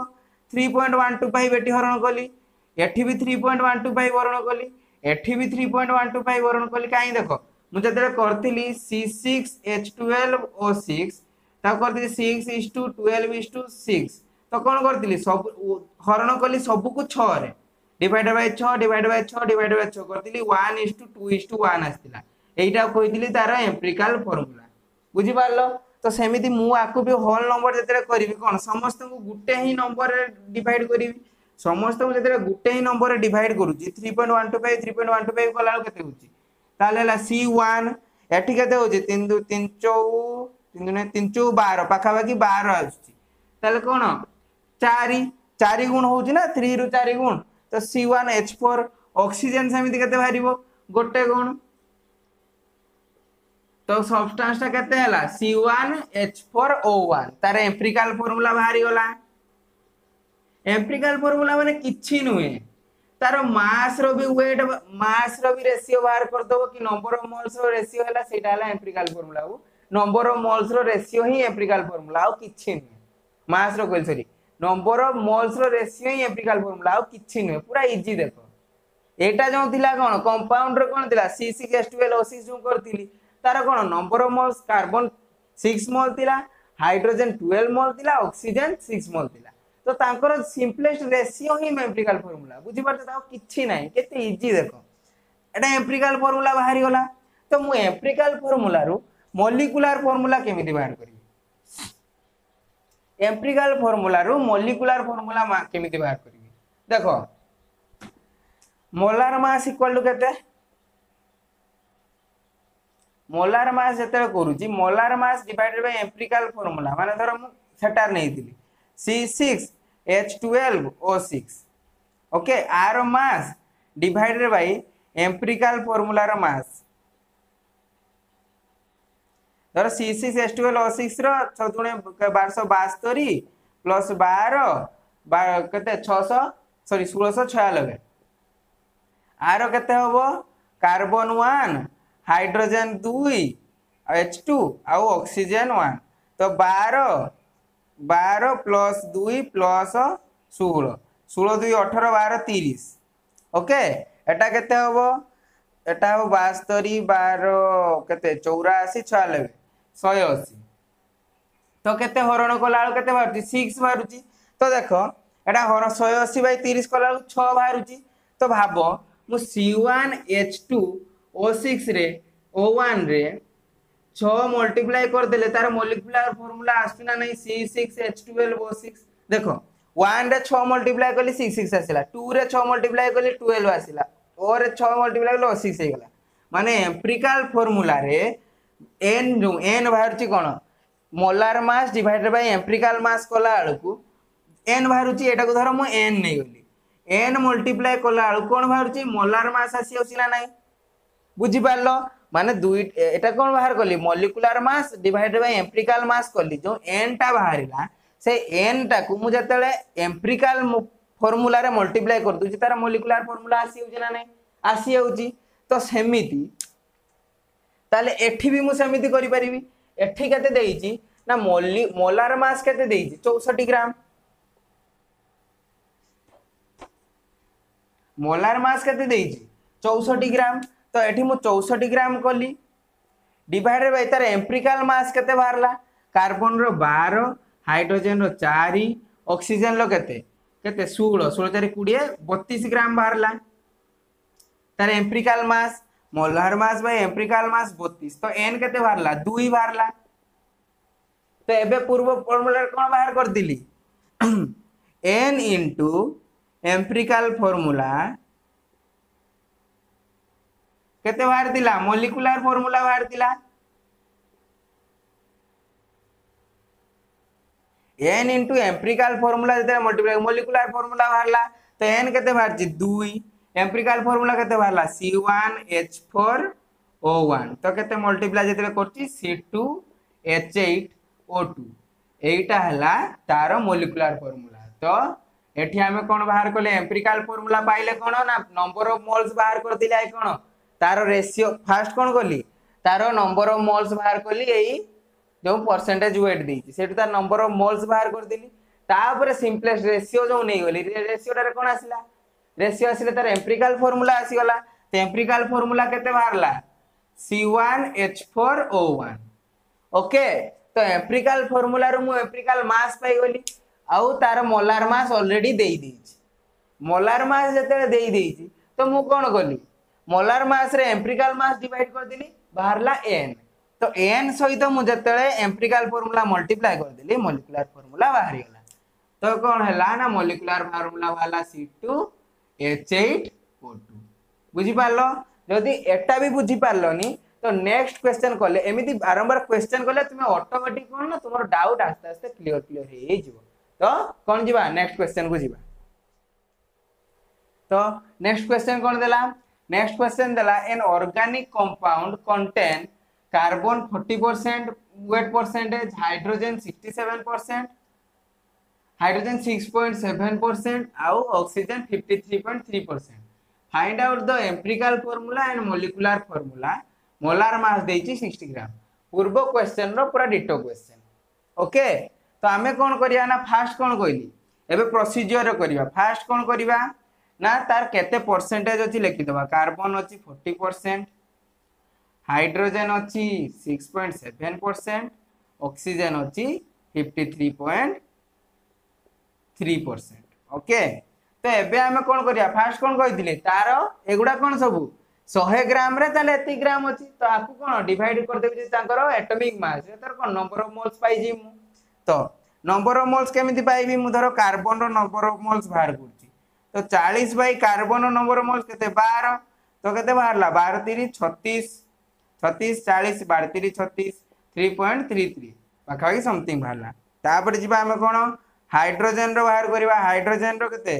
A: three point one two five ଏଠି ହରଣ କଲି ଏଠି ବି three point one two five ହରଣ କଲି ଏଠି B three point one two five ହରଣ କଲି କାହିଁ ଦେଖ ମୁଁ ଯେତେବେଳେ କରିଥିଲି C six H twelve O six ତାକୁ କରିଥିଲି six is to twelve is to six তো କ'ଣ କରିଥିଲି ସବୁ ହରଣ କଲି ସବୁକୁ ଛଅରେ ଡିଭାଇଡ୍ ବାଇ ଛଅ ଡିଭାଇଡ୍ ବାଇ ଛଅ ଡିଭାଇଡ୍ ବାଇ ଛଅ କରିଥିଲି one is to two is to one ଆସିଥିଲା ଏଇଟା କହିଥିଲି ତାର ଏମ୍ପ୍ରିକାଲ୍ ଫର୍ମୁଲା ବୁଝିପାରିଲ ତ ସେମିତି ମୁଁ ଆକୁ ବି ହୋଲ୍ ନମ୍ବର ଯେତେବେଳେ କରିବି କ'ଣ ସମସ୍ତଙ୍କୁ ଗୋଟେ ହିଁ ନମ୍ବରରେ ଡିଭାଇଡ୍ କରିବି ସମସ୍ତଙ୍କୁ ଯେତେବେଳେ ଗୋଟେ ହିଁ ନମ୍ବରରେ ଡିଭାଇଡ୍ କରୁଛି three point one two five three point one two five କଲାବେଳକୁ କେତେ ହେଉଛି ତାହେଲେ ହେଲା ସି ୱାନ୍ ଏଠି କେତେ ହେଉଛି ତିନି ତିନି ଚଉ ତିନି ତିନି ଚଉ ବାର ପାଖାପାଖି ବାର ଆସୁଛି ତାହେଲେ କ'ଣ ଚାରି ଚାରି ଗୁଣ ହେଉଛି ନା ଥ୍ରୀରୁ ଚାରି ଗୁଣ ତ C one H four oxygen ସେମିତି କେତେ ବାହାରିବ ଗୋଟେ ଗୁଣ ତ ସବଷ୍ଟାନ୍ସଟା କେତେ ହେଲା C one H four O one ତାର ଏମ୍ପ୍ରିକାଲ ଫର୍ମୁଲା ବାହାରିଗଲା ଏମ୍ପ୍ରିକାଲ ଫର୍ମୁଲା ମାନେ କିଛି ନୁହେଁ ତାର ମାସର ବି ୱେଟ୍ ମାସର ବି ରେସିଓ ବାହାର କରିଦେବ କି ନମ୍ବର ଅଫ୍ ମଲ୍ସର ରେସିଓ ହେଲା ସେଇଟା ହେଲା ଏମ୍ପ୍ରିକାଲ ଫର୍ମୁଲା ଆଉ ନମ୍ବର ଅଫ୍ ମଲ୍ସର ରେସିଓ ହିଁ ଏମ୍ପ୍ରିକାଲ ଫର୍ମୁଲା ଆଉ କିଛି ନୁହେଁ ମାସର କହିଲି ସରି ନମ୍ବର ଅଫ୍ ମୋଲ୍ସର ରେସିଓ ହିଁ ଏମ୍ପିରିକାଲ ଫର୍ମୁଲା ଆଉ କିଛି ନୁହେଁ ପୁରା ଇଜି ଦେଖ ଏଇଟା ଯେଉଁ ଥିଲା କ'ଣ କମ୍ପାଉଣ୍ଡର କ'ଣ ଥିଲା C six S twelve O six ଯେଉଁ କରିଥିଲି ତାର କ'ଣ number of moles carbon six mole ଥିଲା ହାଇଡ୍ରୋଜେନ୍ ଟୁଏଲ୍ଭ ମୋଲ୍ ଥିଲା ଅକ୍ସିଜେନ୍ ସିକ୍ସ ମୋଲ୍ ଥିଲା ତ ତାଙ୍କର ସିମ୍ପଲେଷ୍ଟ ରେସିଓ ହିଁ ଏମ୍ପିରିକାଲ ଫର୍ମୁଲା ବୁଝିପାରୁଛ ତାକୁ କିଛି ନାହିଁ କେତେ ଇଜି ଦେଖ ଏଇଟା ଏମ୍ପିରିକାଲ ଫର୍ମୁଲା ବାହାରିଗଲା ତ ମୁଁ ଏମ୍ପିରିକାଲ ଫର୍ମୁଲାରୁ ମଲିକୁଲାର ଫର୍ମୁଲା କେମିତି ବାହାର କରିବି ଏମ୍ପ୍ରିକାଲ ଫର୍ମୁଲାରୁ ମଲିକୁଲାର ଫର୍ମୁଲା କେମିତି ବାହାର କରିବି ଦେଖ ମୋଲାର ମାସ୍ ଇକ୍ୱାଲ୍ ଟୁ କେତେ ମୋଲାର ମାସ୍ ଯେତେବେଳେ କରୁଛି molar mass divided by empirical formula ମାନେ ଧର ମୁଁ ସେଟାର ନେଇଥିଲି C six H twelve O six okay R mass divided by empirical ଫର୍ମୁଲାର ମାସ୍ ଧର C six S twelve O sixer ଛଅ ଦୁଣେ ବାରଶହ ବାସ୍ତରୀ ପ୍ଲସ୍ ବାର କେତେ ଛଅଶହ ସରି ଷୋଳଶହ ଛୟାନବେ ଆର କେତେ ହେବ କାର୍ବନ୍ ୱାନ୍ ହାଇଡ୍ରୋଜେନ୍ ଦୁଇ ଏଚ୍ ଟୁ ଆଉ ଅକ୍ସିଜେନ୍ ୱାନ୍ ତ ବାର ବାର ପ୍ଲସ୍ ଦୁଇ ପ୍ଲସ୍ ଷୋହଳ ষোলো দুই অঠর বারো তিরিশ ওকে এটা কেতে হব এটা হব বাস্তরি বারো কেতে চৌরাশি ছয়ানবে ଶହେ ଅଶୀ ତ କେତେ ହରଣ କଲାବେଳକୁ କେତେ ବାହାରୁଛି ସିକ୍ସ ବାହାରୁଛି ତ ଦେଖ ଏଇଟା ହରଣ ଶହେ ଅଶୀ ବାଇ ତିରିଶ କଲାବେଳକୁ ଛଅ ବାହାରୁଛି ତ ଭାବ ମୁଁ C one H two O ସିକ୍ସରେ ଓ ୱାନ୍ରେ ଛଅ ମଲ୍ଟିପ୍ଲାଏ କରିଦେଲେ ତାର ମଲ୍ଟିପ୍ଲାୟର ଫର୍ମୁଲା ଆସୁଛି ନା ନାହିଁ C six H twelve O six ଦେଖ ୱାନ୍ରେ ଛଅ ମଲ୍ଟିପ୍ଲାଏ କଲି ସିକ୍ସ ସିକ୍ସ ଆସିଲା ଟୁରେ ଛଅ ମଲ୍ଟିପ୍ଲାଏ କଲି ଟୁଏଲ୍ଭ ଆସିଲା ଓରେ ଛଅ ମଲ୍ଟିପ୍ଲାଏ କଲେ ଓ ସିକ୍ସ ହେଇଗଲା ମାନେ ଏମ୍ପ୍ରିକାଲ ଫର୍ମୁଲାରେ ଏନ୍ ଯେଉଁ ଏନ୍ ବାହାରୁଛି କ'ଣ molar mass divided by empirical mass କଲା ବେଳକୁ ଏନ୍ ବାହାରୁଛି ଏଟାକୁ ଧର ମୁଁ ଏନ୍ ନେଇଗଲି ଏନ୍ ମଲ୍ଟିପ୍ଲାଏ କଲା ବେଳକୁ କ'ଣ ବାହାରୁଛି ମୋଲାର ମାସ୍ ଆସିଯାଉଛି ନା ନାହିଁ ବୁଝିପାରିଲ ମାନେ ଦୁଇ ଏଟା କ'ଣ ବାହାର କଲି molecular mass divided by empirical mass କଲି ଯେଉଁ ଏନ୍ଟା ବାହାରିଲା ସେ ଏନ୍ଟାକୁ ମୁଁ ଯେତେବେଳେ ଏମ୍ପ୍ରିକାଲ ଫର୍ମୁଲାରେ ମଲ୍ଟିପ୍ଲାଏ କରିଦେଉଛି ତାର ମଲିକୁଲାର ଫର୍ମୁଲା ଆସିଯାଉଛି ନା ନାହିଁ ଆସିଯାଉଛି ତ ସେମିତି তাহলে এটি বি মু সেমিতি করিপারিবি এটি কেতে দেইছি না মলি মোলার মাস কেতে দেইছি 64 গ্রাম মোলার মাস কেতে দেইছি 64 গ্রাম তো এটি মু 64 গ্রাম কলি ডিভাইডেড বাই তার এম্পিরিকাল মাস কেতে বাহারলা কার্বন র 12 হাইড্রোজেন র 4 অক্সিজেন র কেতে কেতে 16 16 চারি 20 32 গ্রাম বাহারলা তার এম্পিরিকাল মাস মোলার মাস বা এম্প্রিকাল মাস বত্রিশ তো এন কেতে বাহারা দুই বাহারা তো এবে পূর্ব ফর্মুলার কোণ বাহার করেদি এন ইন্টু এম্প্রিকাল ফর্মুলা কেতে বাহার দিলা মলিকুলার ফর্মুলা বাহার দিলা एन इंटू एम्प्रिकाल फर्मुला जो मल्टीप्लाई मोलिकुलार फर्मुला बाहर तो एन के बाहर दुई এম্পিরিকাল ফর্মুলা কেতে বাহারা C one H four O one তো কেতে মল্টিপ্লাই যেতে করছি C two H eight O two এইটা হলা তার মলিকুলার ফর্মুলা তো এটি আমি কোণ বাহার কলে এম্পিরিকাল ফর্মুলা পাইলে কোণ না নম্বর অফ মোলস বাহার করলে কোণ তার রেসিও ফার্স্ট কোণ কলি তার নম্বর অফ মোলস বাহার কলি এই যে পরসেন্টেজ ওয়েট দিয়েছি সেটু তার নম্বর অফ মোলস বাহার করেদি তাপরে সিম্পলেস্ট রেসিও যে নেইগলি রেসিওটার কোণ আসলা ରେସିଓ ଆସିଲେ ତାର ଏମ୍ପ୍ରିକାଲ ଫର୍ମୁଲା ଆସିଗଲା ତ ଏମ୍ପ୍ରିକାଲ ଫର୍ମୁଲା କେତେ ବାହାରିଲା C one H four O one okay ତ ଏମ୍ପ୍ରିକାଲ ଫର୍ମୁଲାରୁ ମୁଁ ଏମ୍ପ୍ରିକାଲ ମାସ୍ ପାଇଗଲି ଆଉ ତାର ମୋଲାର ମାସ୍ ଅଲରେଡ଼ି ଦେଇଦେଇଛି ମୋଲାର ମାସ୍ ଯେତେବେଳେ ଦେଇଦେଇଛି ତ ମୁଁ କ'ଣ କଲି ମୋଲାର ମାସ୍ରେ ଏମ୍ପ୍ରିକାଲ ମାସ୍ ଡିଭାଇଡ଼ କରିଦେଲି ବାହାରିଲା ଏନ୍ ତ ଏନ୍ ସହିତ ମୁଁ ଯେତେବେଳେ ଏମ୍ପ୍ରିକାଲ ଫର୍ମୁଲା ମଲ୍ଟିପ୍ଲାଏ କରିଦେଲି ମଲିକୁଲାର ଫର୍ମୁଲା ବାହାରିଗଲା ତ କ'ଣ ହେଲା ନା ମଲିକୁଲାର ଫର୍ମୁଲା ବାହାରିଲା C two H eight O two বুঝিপারল যদি এটা বি বুঝিপারলনি তো নেক্সট কোয়েশ্চেন কলে এমিতি বারম্বার কোয়েশ্চেন কলে তুমি অটোমেটিক কোন না তোমার ডাউট আস্তে আস্তে ক্লিয়ার ক্লিয়ার হয়ে যাব তো কোন যা নেক্সট কোয়েশ্চেন কু যা তো নেক্সট কোয়েশ্চেন কোন দেলা नेक्स्ट क्वेश्चन देला an organic compound contain carbon 40 percent weight percentage hydrogen 67 percent hydrogen 6.7% ଆଉ oxygen 53.3% find out the empirical formula and molecular formula molar mass ଦେଇଛି 60 gram ପୂର୍ବ क्वेश्चन ର ପୁରା ଡିଟୋ क्वेश्चन ଓକେ ତ ଆମେ କ'ଣ କରିବା ନା ଫାଷ୍ଟ କ'ଣ କହିଲି ଏବେ ପ୍ରୋସିଜିଓର କରିବା ଫାଷ୍ଟ କ'ଣ କରିବା ନା ତାର କେତେ ପରସେଣ୍ଟେଜ ଅଛି ଲେଖିଦେବା କାର୍ବନ ଅଛି ଫୋର୍ଟି ପରସେଣ୍ଟ ହାଇଡ୍ରୋଜେନ୍ ଅଛି six point seven percent oxygen ଅଛି fifty three point three percent okay ତ ଏବେ ଆମେ କ'ଣ କରିବା ଫାର୍ଷ୍ଟ କ'ଣ କହିଥିଲେ ତାର ଏଗୁଡ଼ା କ'ଣ ସବୁ ଶହେ ଗ୍ରାମରେ ତାହେଲେ ଏତିକି ଗ୍ରାମ ଅଛି ତ ଆକୁ କ'ଣ ଡିଭାଇଡ୍ କରିଦେବି ଯଦି ତାଙ୍କର ଏଟମିକ୍ ମାସ୍ ତାର କ'ଣ ନମ୍ବର ଅଫ୍ ମୋଲ୍ସ ପାଇଯିବି ମୁଁ ତ ନମ୍ବର ଅଫ୍ ମୋଲ୍ସ କେମିତି ପାଇବି ମୁଁ ଧର କାର୍ବନର ନମ୍ବର ଅଫ୍ ମୋଲ୍ସ ବାହାର କରୁଛି ତ ଚାଳିଶ by carbon number of moles କେତେ ବାର ତ କେତେ ବାହାରିଲା ବାର ତିରିଶ ଛତିଶ ଛତିଶ ଚାଳିଶ ବାର ତିରିଶ ଛତିଶ থ্রি পয়েন্ট থ্রি থ্রি পাখাপাখি সমথিং বাহারা তাপরে যা আমি কোণ ହାଇଡ୍ରୋଜେନ୍ର ବାହାର କରିବା ହାଇଡ୍ରୋଜେନ୍ର କେତେ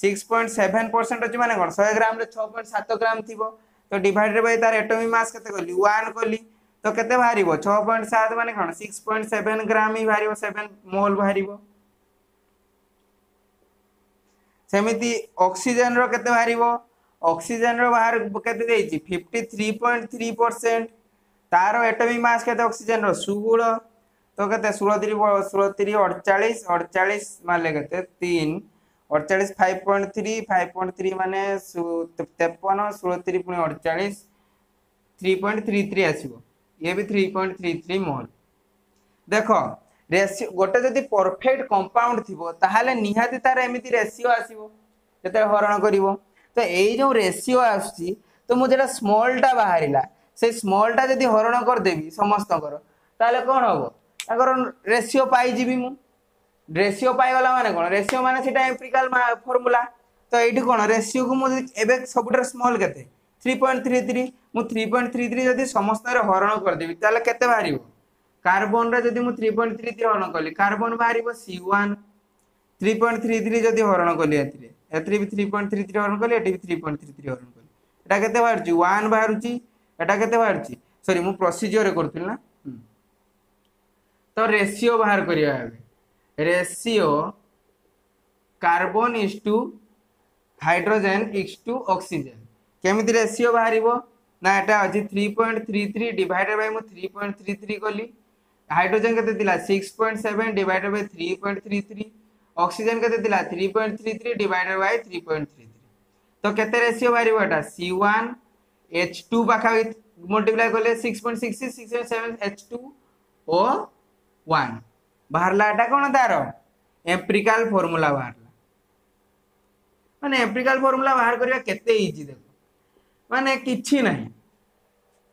A: ସିକ୍ସ ପଏଣ୍ଟ ସେଭେନ୍ ପରସେଣ୍ଟ ଅଛି ମାନେ କ'ଣ ଶହେ ଗ୍ରାମରେ ଛଅ ପଏଣ୍ଟ ସାତ ଗ୍ରାମ ଥିବ ତ ଡିଭାଇଡ଼େଡ଼ ବାଇ ତାର ଏଟୋମିକ୍ ମାସ୍ କେତେ କଲି ୱାନ୍ କଲି ତ କେତେ ବାହାରିବ ଛଅ ପଏଣ୍ଟ ସାତ ମାନେ କ'ଣ ସିକ୍ସ ପଏଣ୍ଟ ସେଭେନ୍ ଗ୍ରାମ ହିଁ ବାହାରିବ ସେଭେନ୍ ମୋଲ୍ ବାହାରିବ ସେମିତି ଅକ୍ସିଜେନ୍ର କେତେ ବାହାରିବ ଅକ୍ସିଜେନ୍ର ବାହାର କେତେ ଦେଇଛି fifty three point three percent ତାର ଏଟୋମିକ୍ ମାସ୍ କେତେ ଅକ୍ସିଜେନ୍ର ଷୋହଳ तो कहते हैं सोलह अड़चाश अड़चाश तिरी अड़चालीस अड़चालीस कहते तीन अड़चालीस five point three five point three मान तेपन षोल तीन पुणी अड़चाश थ्री पॉइंट थ्री थ्री आसो ये भी three point three three mole देख रेसीो गोटे जदि परफेक्ट कंपाउंड थोड़े निहाती तार एमती रेसीो आसो जो हरण कर तो यही जो रेसीो आसूँ तो मुझे स्मलटा बाहर से स्मलटा जब हरण करदेवी समस्त कौन हम ତାଙ୍କର ରେସିଓ ପାଇଯିବି ମୁଁ ରେସିଓ ପାଇଗଲା ମାନେ କ'ଣ ରେସିଓ ମାନେ ସେଇଟା ଏମ୍ପ୍ରିକାଲ୍ ଫର୍ମୁଲା ତ ଏଇଠି କ'ଣ ରେସିଓକୁ ମୁଁ ଏବେ ସବୁଠାରୁ ସ୍ମଲ୍ କେତେ থ্রি পয়েন্ট থ্রি থ্রি মু থ্রি পয়েন্ট থ্রি থ্রি যদি সমস্তরে হরণ করেদেবি তাহলে কেতে বাহার কার্বনরে যদি মু থ্রি পয়েন্ট থ্রি থ্রি হরণ কলি কার্বন বাহার C one three point three three যদি হরণ কলি এতে এতে B three point three three হরণ কলি এটি B three point three three হরণ কলি এটা কেতে বাহার ওয়ান বাহার এটা কেতে বাহার সরি মু প্রসিজিওরে করুলি না ତ ରେସିଓ ବାହାର କରିବା ଏବେ ratio carbon is to hydrogen is to oxygen କେମିତି ରେସିଓ ବାହାରିବ ନା ଏଇଟା ଅଛି three point three three divided by ମୁଁ ଥ୍ରୀ ପଏଣ୍ଟ ଥ୍ରୀ ଥ୍ରୀ କଲି ହାଇଡ୍ରୋଜେନ୍ କେତେ ଥିଲା six point seven divided by three point three three oxygen କେତେ ଥିଲା three point three three divided by three point three three ତ କେତେ ratio ବାହାରିବ ଏଇଟା ସି ୱାନ୍ ଏଚ୍ ଟୁ ପାଖାପାଖି ମଲ୍ଟିପ୍ଲାଏ କଲେ six point six six point seven H two O one ବାହାରିଲା ଏଇଟା କ'ଣ ତା'ର ଏପ୍ରିକାଲ ଫର୍ମୁଲା ବାହାରିଲା ମାନେ ଏପ୍ରିକାଲ ଫର୍ମୁଲା ବାହାର କରିବା କେତେ ଇଜି ଦେଖ ମାନେ କିଛି ନାହିଁ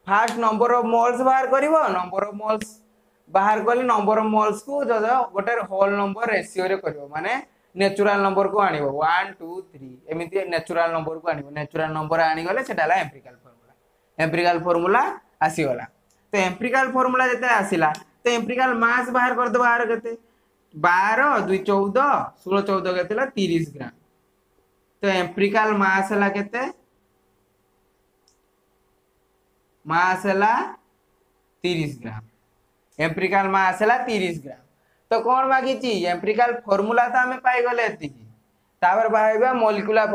A: ଫାର୍ଷ୍ଟ ନମ୍ବର ଅଫ୍ ମଲ୍ସ ବାହାର କରିବ ନମ୍ବର ଅଫ୍ ମଲ୍ସ ବାହାର କଲେ ନମ୍ବର ଅଫ୍ ମଲ୍ସକୁ ଗୋଟେ ହୋଲ୍ ନମ୍ବର ରେସିଓରେ କରିବ ମାନେ ନ୍ୟାଚୁରାଲ ନମ୍ବରକୁ ଆଣିବ ୱାନ୍ ଟୁ ଥ୍ରୀ ଏମିତି ନ୍ୟାଚୁରାଲ ନମ୍ବରକୁ ଆଣିବ ନ୍ୟାଚୁରାଲ ନମ୍ବର ଆଣିଗଲେ ସେଟା ହେଲା ଏମ୍ପ୍ରିକାଲ ଫର୍ମୁଲା ଏମ୍ପ୍ରିକାଲ ଫର୍ମୁଲା ଆସିଗଲା ତ ଏମ୍ପ୍ରିକାଲ ଫର୍ମୁଲା ଯେତେବେଳେ ଆସିଲା एम्प्रिकाल मास बाहर करदे बाहर के बार दु चौद चौदह चौद के तीस ग्राम तो एम्प्रिकाल मास है के मास तीस ग्राम एम्प्रिकाल मास तीस ग्राम तो कौन मागिच एम्प्रिकाल फर्मूला तो आम पाईगले तापर बाहर मलिकुला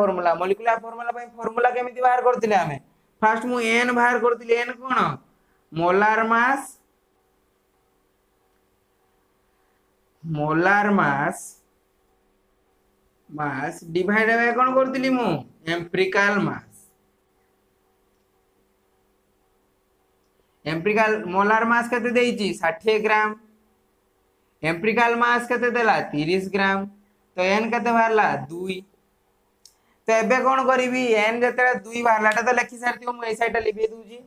A: बाहर करें फास्ट मुझ एन बाहर करी molar mass molar mass mass divide by कोन करतिली मु empirical mass empirical molar mass केते देइची 60 ग्राम एम्प्रिकल मास केते देला 30 ग्राम तो एन केते बाहरला 2 तो एबे कोन करबी एन जतरा 2 बाहरलाटा तो लिखि सारथियो मु ए लिखे लिखि दूजी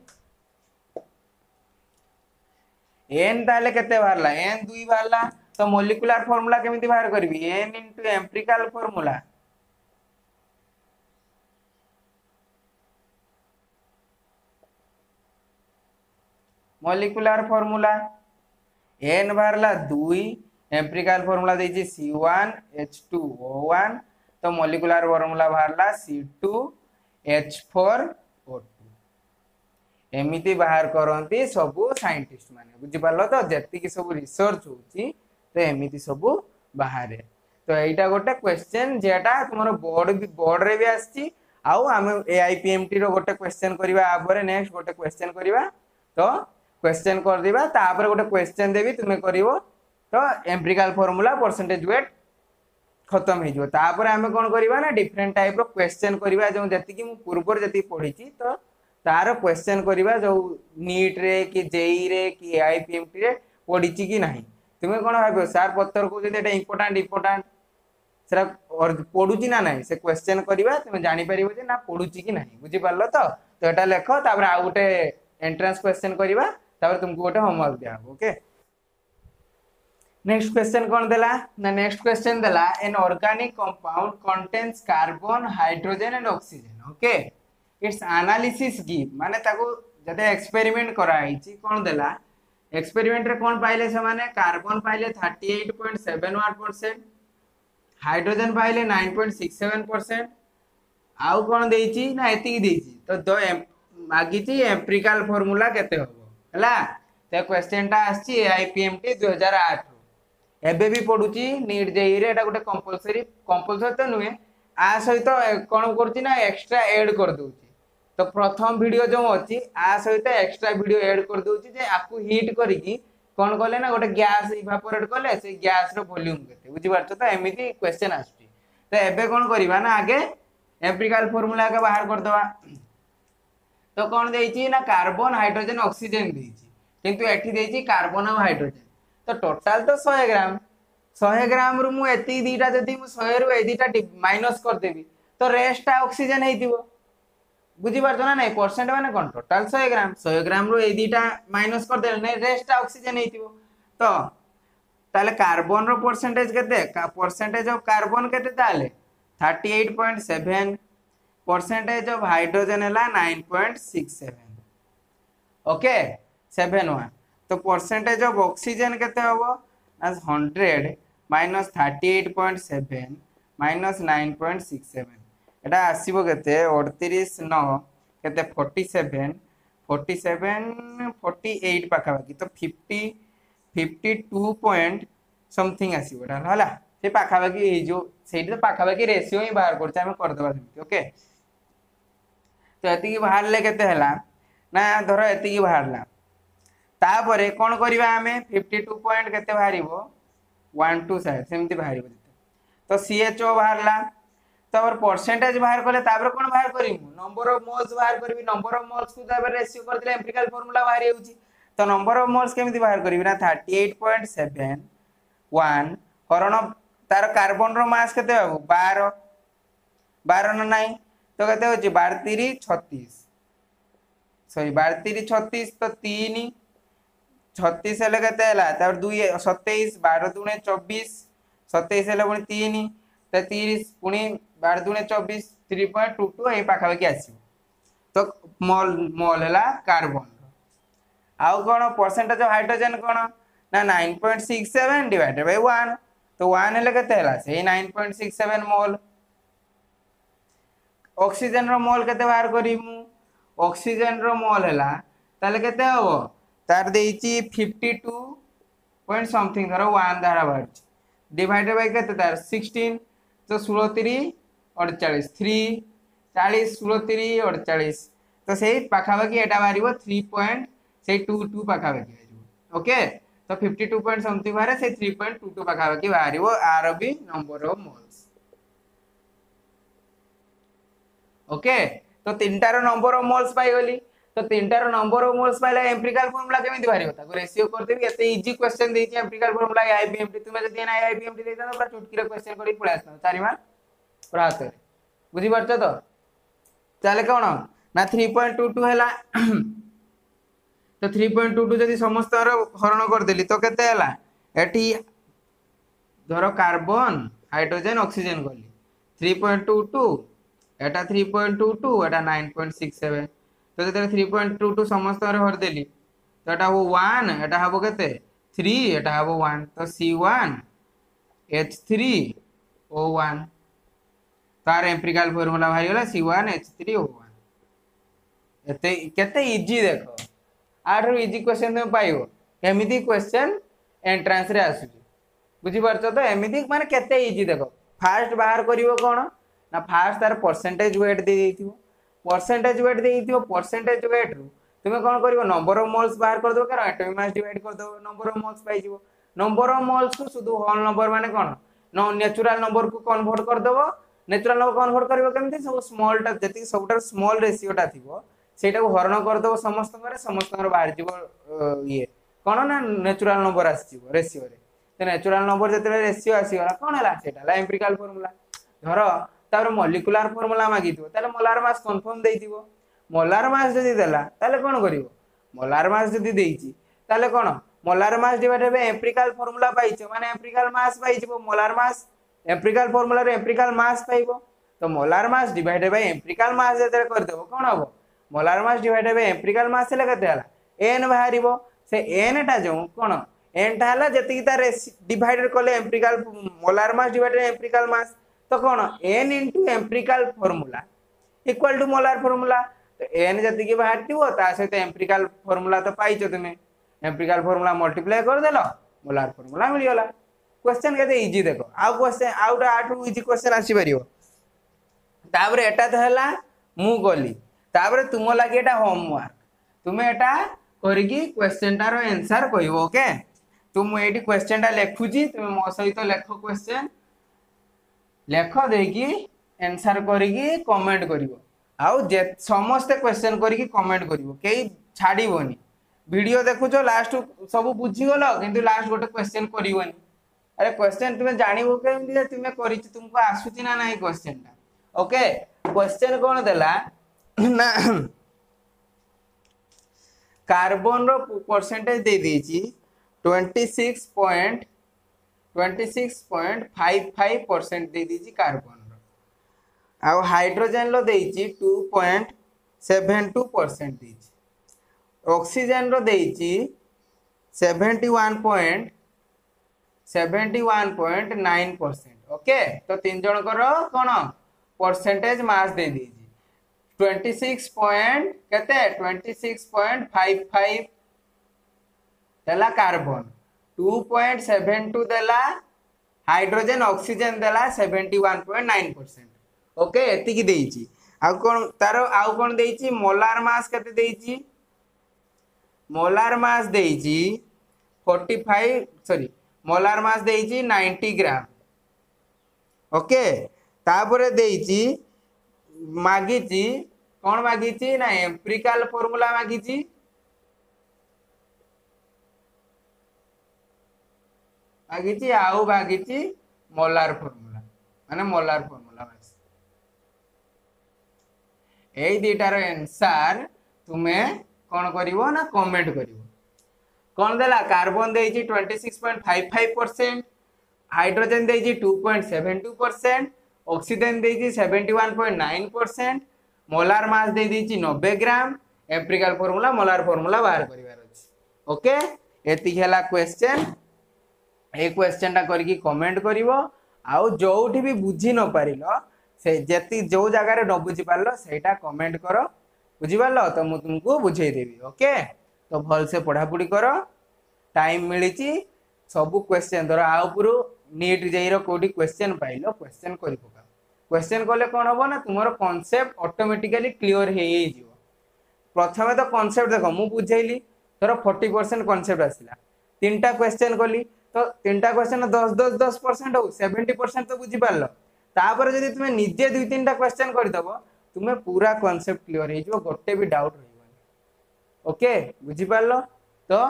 A: एन ताले केते बाहरला एन 2 बाहरला तो ମୋଲିକୁଲାର ଫର୍ମୁଲା କେମିତି बाहर କରିବି n into empirical formula molecular formula n बाहरला दुई एम्प्रिकल फॉर्मूला देखिए C one H two O one तो molecular formula बाहरला C two H four O two एमती बाहर करती सब सैंटिस्ट मैंने बुझिपार तो जी सब रिसर्च होती ແ મી ຕິ સબુ બહાર હે તો એટા ગોટા ક્વેશ્ચન જેટા તમરો બોર્ડ બી બોર્ડ રે બી આસ チ આઉ આમે એઆઈપીએમટી રો ગોટા ક્વેશ્ચન કરીવા આબરે નેક્સ્ટ ગોટા ક્વેશ્ચન કરીવા તો ક્વેશ્ચન કર દિવા તાપર ગોટા ક્વેશ્ચન દેબી તુમે કરીવો તો એમ્પીરિકલ ફોર્મ્યુલા પર્સન્ટેજ વેટ ખતમ હે જો તાપર આમે કોન કરીવા લા ડિફરન્ટ ટાઈપ રો ક્વેશ્ચન કરીવા જો જેતકી મુ પૂર્વર જેતકી પોઢી チ તો તાર ક્વેશ્ચન કરીવા જો નીટ રે કે જેઈ રે કે એઆઈપીએમટી રે પોઢી チ કે નહીં तुम्हें कौन भाव सार पत्र कहते इंपोर्टा इंपोर्टा पढ़ुची ना ना से क्वेश्चन करवा तुम जापर जो ना पढ़ू कि ना बुझीपार तो तो लेख तापर आउ गए एंट्रान्स क्वेश्चन करवा तुमको गोटे होमवर्क दिया ओके नेक्स्ट क्वेश्चन कौन देला ना नेक्स्ट क्वेश्चन देला an organic compound contains carbon hydrogen and oxygen okay it's analysis give माने ताको जदे एक्सपेरिमेंट कराई छी कौन देला এক্সপেরিমেন্টরে কোন পাইলে সেমানে কার্বন পাইলে 38.71% হাইড্রোজেন পাইলে 9.67% আউ কোন দেইছি না এতিকি দেইছি তো দ মাগিছি এম্পিরিকাল ফর্মুলা কেতে হব হেলা তে কোশ্চেনটা আসছি আইপিএমটি 2008 এবে বি পড়ুছি নিট জেই রে এটা গোটে কম্পালসরি কম্পালসরি তো নুহে আ সহিত কোন করছি না এক্সট্রা এড করে দউছি তো প্রথম ভিডিও যে অছি আ সহিত এক্সট্রা ভিডিও এড করে দেউছি যে আকু হিট করিকি কোন কলে না গোটে গ্যাস ইভাপোরেট কলে সেই গ্যাস র ভলিউম কেতে বুঝি পারছো তো এমিতি কোশ্চেন আসছে তো এবে কোন করিবা না আগে এম্পিরিক্যাল ফর্মুলা আগে বাহার করে দেবা তো কোন দেইছি না কার্বন হাইড্রোজেন অক্সিজেন দেইছি কিন্তু এটি দেইছি কার্বন আর হাইড্রোজেন তো টোটাল তো 100 গ্রাম 100 গ্রাম রু মু এতি দুইটা যদি মু 100 রু এই দুইটা মাইনাস করে দেবি তো রেস্টটা অক্সিজেন হইতিবো ବୁଝିପାରୁଛ ନା ନାଇଁ ପରସେଣ୍ଟ ମାନେ କ'ଣ ଟୋଟାଲ ଶହେ ଗ୍ରାମ ଶହେ ଗ୍ରାମରୁ ଏଇ ଦୁଇଟା ମାଇନସ୍ କରିଦେଲେ ନାଇଁ ରେଷ୍ଟଟା ଅକ୍ସିଜେନ୍ ହେଇଥିବ ତ ତାହେଲେ କାର୍ବନର ପରସେଣ୍ଟେଜ କେତେ ପରସେଣ୍ଟେଜ ଅଫ୍ କାର୍ବନ କେତେ ତାହେଲେ thirty eight point seven percentage of hydrogen ହେଲା nine point six seven okay seven one ତ ପରସେଣ୍ଟେଜ ଅଫ୍ ଅକ୍ସିଜେନ୍ କେତେ ହେବ ନା hundred minus thirty eight point seven minus nine point six seven এটা ଆସିବ କେତେ ଅଠତିରିଶ ନଅ କେତେ forty seven forty seven forty eight ପାଖାପାଖି ତ fifty fifty two point something ଆସିବ ଏଟା ହେଲା ସେ ପାଖାପାଖି ହେଇଯିବ ସେଇଠି ତ ପାଖାପାଖି ରେସିଓ ହିଁ ବାହାର କରୁଛେ ଆମେ କରିଦେବା ସେମିତି ଓକେ ତ ଏତିକି ବାହାରିଲେ କେତେ ହେଲା ନା ଧର ଏତିକି ବାହାରିଲା ତାପରେ କ'ଣ କରିବା ଆମେ ଫିଫ୍ଟି ଟୁ ପଏଣ୍ଟ କେତେ ବାହାରିବ ୱାନ୍ ଟୁ ସାଇଡ଼ ସେମିତି ବାହାରିବ ତ ସିଏଚ୍ଓ ବାହାରିଲା তারপর পরসেন্টেজ বাহার কলে তারপরে কোন বাহার করিমু নম্বর অফ মোলস বাহার করিবি নম্বর অফ মোলস কু তারপরে রেশিও করদেলে এম্পিরিকাল ফর্মুলা বাহার যাচ্ছে তো নম্বর অফ মোলস কেমিতি বাহার করিবি না 38.7 1 হরণ তার কার্বনর মাস কেতে পাবু 12 12 না নাই তো কেতে হচ্ছে 12 3 36 সরি 12 3 36 তো 3 ছত্রিশ হলে কেতে হল তারপর দুই সতেইশ বারো দুণে চব্বিশ সতেইশ হলে পুঁ তিন তো তিরিশ পুঁ ବାର ଦୁଣେ ଚବିଶ ଥ୍ରୀ ପଏଣ୍ଟ ଟୁ ଟୁ ଏଇ ପାଖାପାଖି ଆସିବ ତ ମଲ୍ ମଲ୍ ହେଲା କାର୍ବନର ଆଉ କ'ଣ ପରସେଣ୍ଟେଜ ଅଫ୍ ହାଇଡ୍ରୋଜେନ୍ କ'ଣ ନା nine point six seven divided by one ତ ୱାନ୍ ହେଲେ କେତେ ହେଲା ସେଇ nine point six seven mole ଅକ୍ସିଜେନର mole କେତେ ବାହାର କରିବି ମୁଁ ଅକ୍ସିଜେନର ମଲ୍ ହେଲା ତାହେଲେ କେତେ ହେବ ତାର ଦେଇଛି ଫିଫ୍ଟି ଟୁ ପଏଣ୍ଟ ସମଥିଙ୍ଗ ଧର ୱାନ୍ ଧାରା ବାହାରୁଛି ডিভাইডেড বাই কত তার সিক্সটিন তো ষোলো তিরিশ अड़चाश थ्री चालीस षोलो तीस अड़चाई तो से पखापाखि यहाँ बाहर थ्री पॉइंट से टू टू पखापाखि बाहर ओके तो फिफ्टी टू पॉइंट समथिंग बाहर से थ्री पॉइंट टू टू पखापाखि बाहर आर भी नंबर अफ मल्स ओके तो तीन टार नंबर अफ मल्स पाई तो तीन टार नंबर अफ मल्स पाइल एम्प्रिकाल फर्मुला कमी बाहर रेसीो करदेवि ये इज क्वेश्चन देखिए एम्प्रिकाल फर्मुला आईबीएम तुम्हें जी आईबीएम तो पूरा चुटकी क्वेश्चन कर चार मार्क प्रातः बुझिपार तो তাহলে কোণ না থ্রি পয়েন্ট টু টু হল তো থ্রি পয়েন্ট টু টু যদি সমস্ত হরণ করেদেলি তো কেতে হল এটি ধর কার্বন হাইড্রোজেন অক্সিজেন কলি থ্রি পয়েন্ট টু টু এটা থ্রি পয়েন্ট টু টু এটা নাইন পয়েন্ট সিক্স সেভেন তো যেতে থ্রি পয়েন্ট টু টু সমস্ত হরিদেলি তো এটা হব ওয়ান এটা হব কেতে থ্রি এটা হব ওয়ান তো C one H three O one ତାର ଏମ୍ପ୍ରିକାଲ ଫର୍ମୁଲା ବାହାରିଗଲା C one H three O one ଏତେ କେତେ ଇଜି ଦେଖ ଆଠରୁ ଇଜି କ୍ୱେଶ୍ଚନ୍ ତୁମେ ପାଇବ ଏମିତି କ୍ୱେଶ୍ଚନ୍ ଏଣ୍ଟ୍ରାନ୍ସରେ ଆସୁଛି ବୁଝିପାରୁଛ ତ ଏମିତି ମାନେ କେତେ ଇଜି ଦେଖ ଫାଷ୍ଟ ବାହାର କରିବ କ'ଣ ନା ଫାଷ୍ଟ ତାର ପରସେଣ୍ଟେଜ୍ ୱେଟ୍ ଦେଇଦେଇଥିବ ପରସେଣ୍ଟେଜ୍ ୱେଟ୍ ଦେଇଥିବ ପରସେଣ୍ଟେଜ୍ ୱେଟ୍ରୁ তুমি কোণ করব নম্বর অফ মোলস বাহার করেদেব কারণ এটমি মাস ডিভাইড করেদেব নম্বর অফ মোলস পাইযিব নম্বর অফ মোলস কু শুধু হল নম্বর মানে কোণ ন্যাচুরাল নম্বর কু কনভর্ট করেদেব ন্যাচুরাল নম্বর কনভর্ট করব কেমতি সব স্মলটা যেত সবুঠার স্মল রেসিওটা থাকবে সেইটাকে হরণ করেদেব সমস্তকরে সমস্তকর বাহারি যাব ইয়ে কোণ না ন্যাচুরাল নম্বর আসিব রেসিওরে তো ন্যাচুরাল নম্বর যেতবে রেসিও আসিগলা কোণ হল সেটা হল এম্পিরিকাল ফর্মুলা ধর তাপরে মলিকুলার ফর্মুলা মাগিথিব তাহলে মোলার মাস কনফর্ম দেইথিব মোলার মাস যদি দেলা তাহলে কোণ করিব মোলার মাস যদি দেইছি তাহলে কোণ মোলার মাস ডিভাইড হবে এম্পিরিকাল ফর্মুলা পাইছো মানে এম্পিরিকাল মাস পাইছো মোলার মাস ଏମ୍ପ୍ରିକାଲ ଫର୍ମୁଲାରେ ଏମ୍ପ୍ରିକାଲ ମାସ୍ ପାଇବ ତ molar mass divided by empirical mass ଯେତେବେଳେ କରିଦେବ କ'ଣ ହେବ molar mass divided by empirical mass ହେଲେ କେତେ ହେଲା ଏନ୍ ବାହାରିବ ସେ ଏନ୍ଟା ଯେଉଁ କ'ଣ ଏନ୍ଟା ହେଲା ଯେତିକି ତାର ଡିଭାଇଡେଡ୍ କଲେ empirical molar mass divided empirical mass ତ କ'ଣ n into empirical formula equal to molar formula ତ ଏନ୍ ଯେତିକି ବାହାରିଥିବ ତା ସହିତ ଏମ୍ପ୍ରିକାଲ ଫର୍ମୁଲା ତ ପାଇଛ ତୁମେ ଏମ୍ପ୍ରିକାଲ ଫର୍ମୁଲା ମଲ୍ଟିପ୍ଲାଏ କରିଦେଲ ମୋଲାର ଫର୍ମୁଲା ମିଳିଗଲା क्वेश्चन के इजी देख आउ क्वेश्चन आउ गोटे आठ इजी क्वेश्चन आसपर तापर एटा तो है मु गली तापर तुम लगे एटा होमवर्क तुम्हें एटा করিকি কোশ্চেনটার এনসার কইব ওকে তো মু এটি কোশ্চেনটা লেখুছি তুমি মো সহিত লেখ কোশ্চেন লেখ দেইকি এনসার করিকি কমেন্ট করিব আউ যে সমস্তে কোশ্চেন করিকি কমেন্ট করিব কেই ছাড়িবনি ভিডিও দেখুছ লাস্ট সব বুঝিগল কিন্তু লাস্ট গোটে কোশ্চেন করিবনি আরে কোশ্চেন তুমি জাণিব কেমিতি যে তুমি করিছ তোমাকে আসুচি না নাই কোশ্চেনটা ওকে কোশ্চেন কোন দেলা না কার্বন র পার্সেন্টেজ দেই দিয়েছি 26.26.55 परसेंट दे दीजिए कार्बन आउ हाइड्रोजेन रो देइची 2.72 परसेंट दीजिए ऑक्सीजन रो देइची 71. Seventy one point nine percent okay ତ ତିନି ଜଣଙ୍କର କ'ଣ ପରସେଣ୍ଟେଜ ମାର୍କ सिक्स पॉइंट कहते हैं ट्वेंटी पॉइंट फाइव फाइव देला carbon two point seven two देला हाइड्रोजेन ऑक्सीजन देला seventy point nine percent okay एतिकी देइछि आ कोन तार आ कोन देइछि मोलार मास केते देइछि मोलार मास देइछि 45 सॉरी মলার মাছ দিয়েছি নাইনটি গ্রাম ওকে তাপরে দিয়েছি মাগিছি କ'ଣ ମାଗିଛି ନା ଏମ୍ପ୍ରିକାଲ ଫର୍ମୁଲା ମାଗିଛି ମାଗିଛି ଆଉ ମାଗିଛି ମଲାର ଫର୍ମୁଲା ମାନେ ମଲାର ଫର୍ମୁଲା ମାଗିଛି ଏଇ ଦୁଇଟାର ଏନ୍ସାର ତୁମେ କ'ଣ କରିବ ନା କମେଣ୍ଟ କରିବ କ'ଣ ଦେଲା କାର୍ବନ ଦେଇଛି twenty six point five five percent hydrogen ଦେଇଛି two point seven two percent oxygen ଦେଇଛି seventy one point nine percent molar mass ଦେଇଦେଇଛି ନବେ gram empirical formula molar formula ବାହାର କରିବାର ଅଛି ଓକେ ଏତିକି ହେଲା କ୍ୱେଶ୍ଚେନ୍ ଏଇ କ୍ୱେଶ୍ଚେନ୍ଟା କରିକି କମେଣ୍ଟ କରିବ ଆଉ ଯେଉଁଠି ବି ବୁଝି ନପାରିଲ ସେ ଯେତିକି ଯେଉଁ ଜାଗାରେ ନ ବୁଝିପାରିଲ ସେଇଟା କମେଣ୍ଟ କର ବୁଝିପାରିଲ ତ ମୁଁ ତୁମକୁ ବୁଝେଇଦେବି ଓକେ ତ ଭଲସେ ପଢ଼ାପଢ଼ି କର ଟାଇମ୍ ମିଳିଛି ସବୁ କ୍ୱେଶ୍ଚେନ୍ ଧର ଆ ଉପରୁ ନିଟ୍ ଯାଇର କେଉଁଠି କ୍ୱେଶ୍ଚେନ୍ ପାଇଲ କ୍ୱେଶ୍ଚେନ୍ କରି ପକାଅ କ୍ୱେଶ୍ଚେନ୍ କଲେ କ'ଣ ହେବ ନା ତୁମର କନସେପ୍ଟ ଅଟୋମେଟିକାଲି କ୍ଲିଅର ହେଇଯାଇଯିବ ପ୍ରଥମେ ତ କନସେପ୍ଟ ଦେଖ ମୁଁ ବୁଝେଇଲି ଧର ଫର୍ଟି ପରସେଣ୍ଟ କନସେପ୍ଟ ଆସିଲା ତିନିଟା କ୍ୱେଶ୍ଚେନ୍ କଲି ତ ତିନିଟା କ୍ୱେଶ୍ଚେନ୍ ଦଶ ଦଶ ଦଶ ପରସେଣ୍ଟ ହଉ ସେଭେଣ୍ଟି ପରସେଣ୍ଟ ତ ବୁଝିପାରିଲ ତାପରେ ଯଦି ତୁମେ ନିଜେ ଦୁଇ ତିନିଟା କ୍ୱେଶ୍ଚେନ୍ କରିଦେବ ତୁମେ ପୁରା କନସେପ୍ଟ କ୍ଲିଅର ହେଇଯିବ ଗୋଟେ ବି ଡାଉଟ୍ ରହିବ ଓକେ ବୁଝିପାରିଲ ତ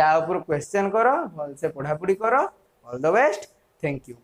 A: ୟା ଉପରୁ କ୍ୱେଶ୍ଚନ୍ କର ଭଲସେ ପଢ଼ାପଢ଼ି କର all the best thank you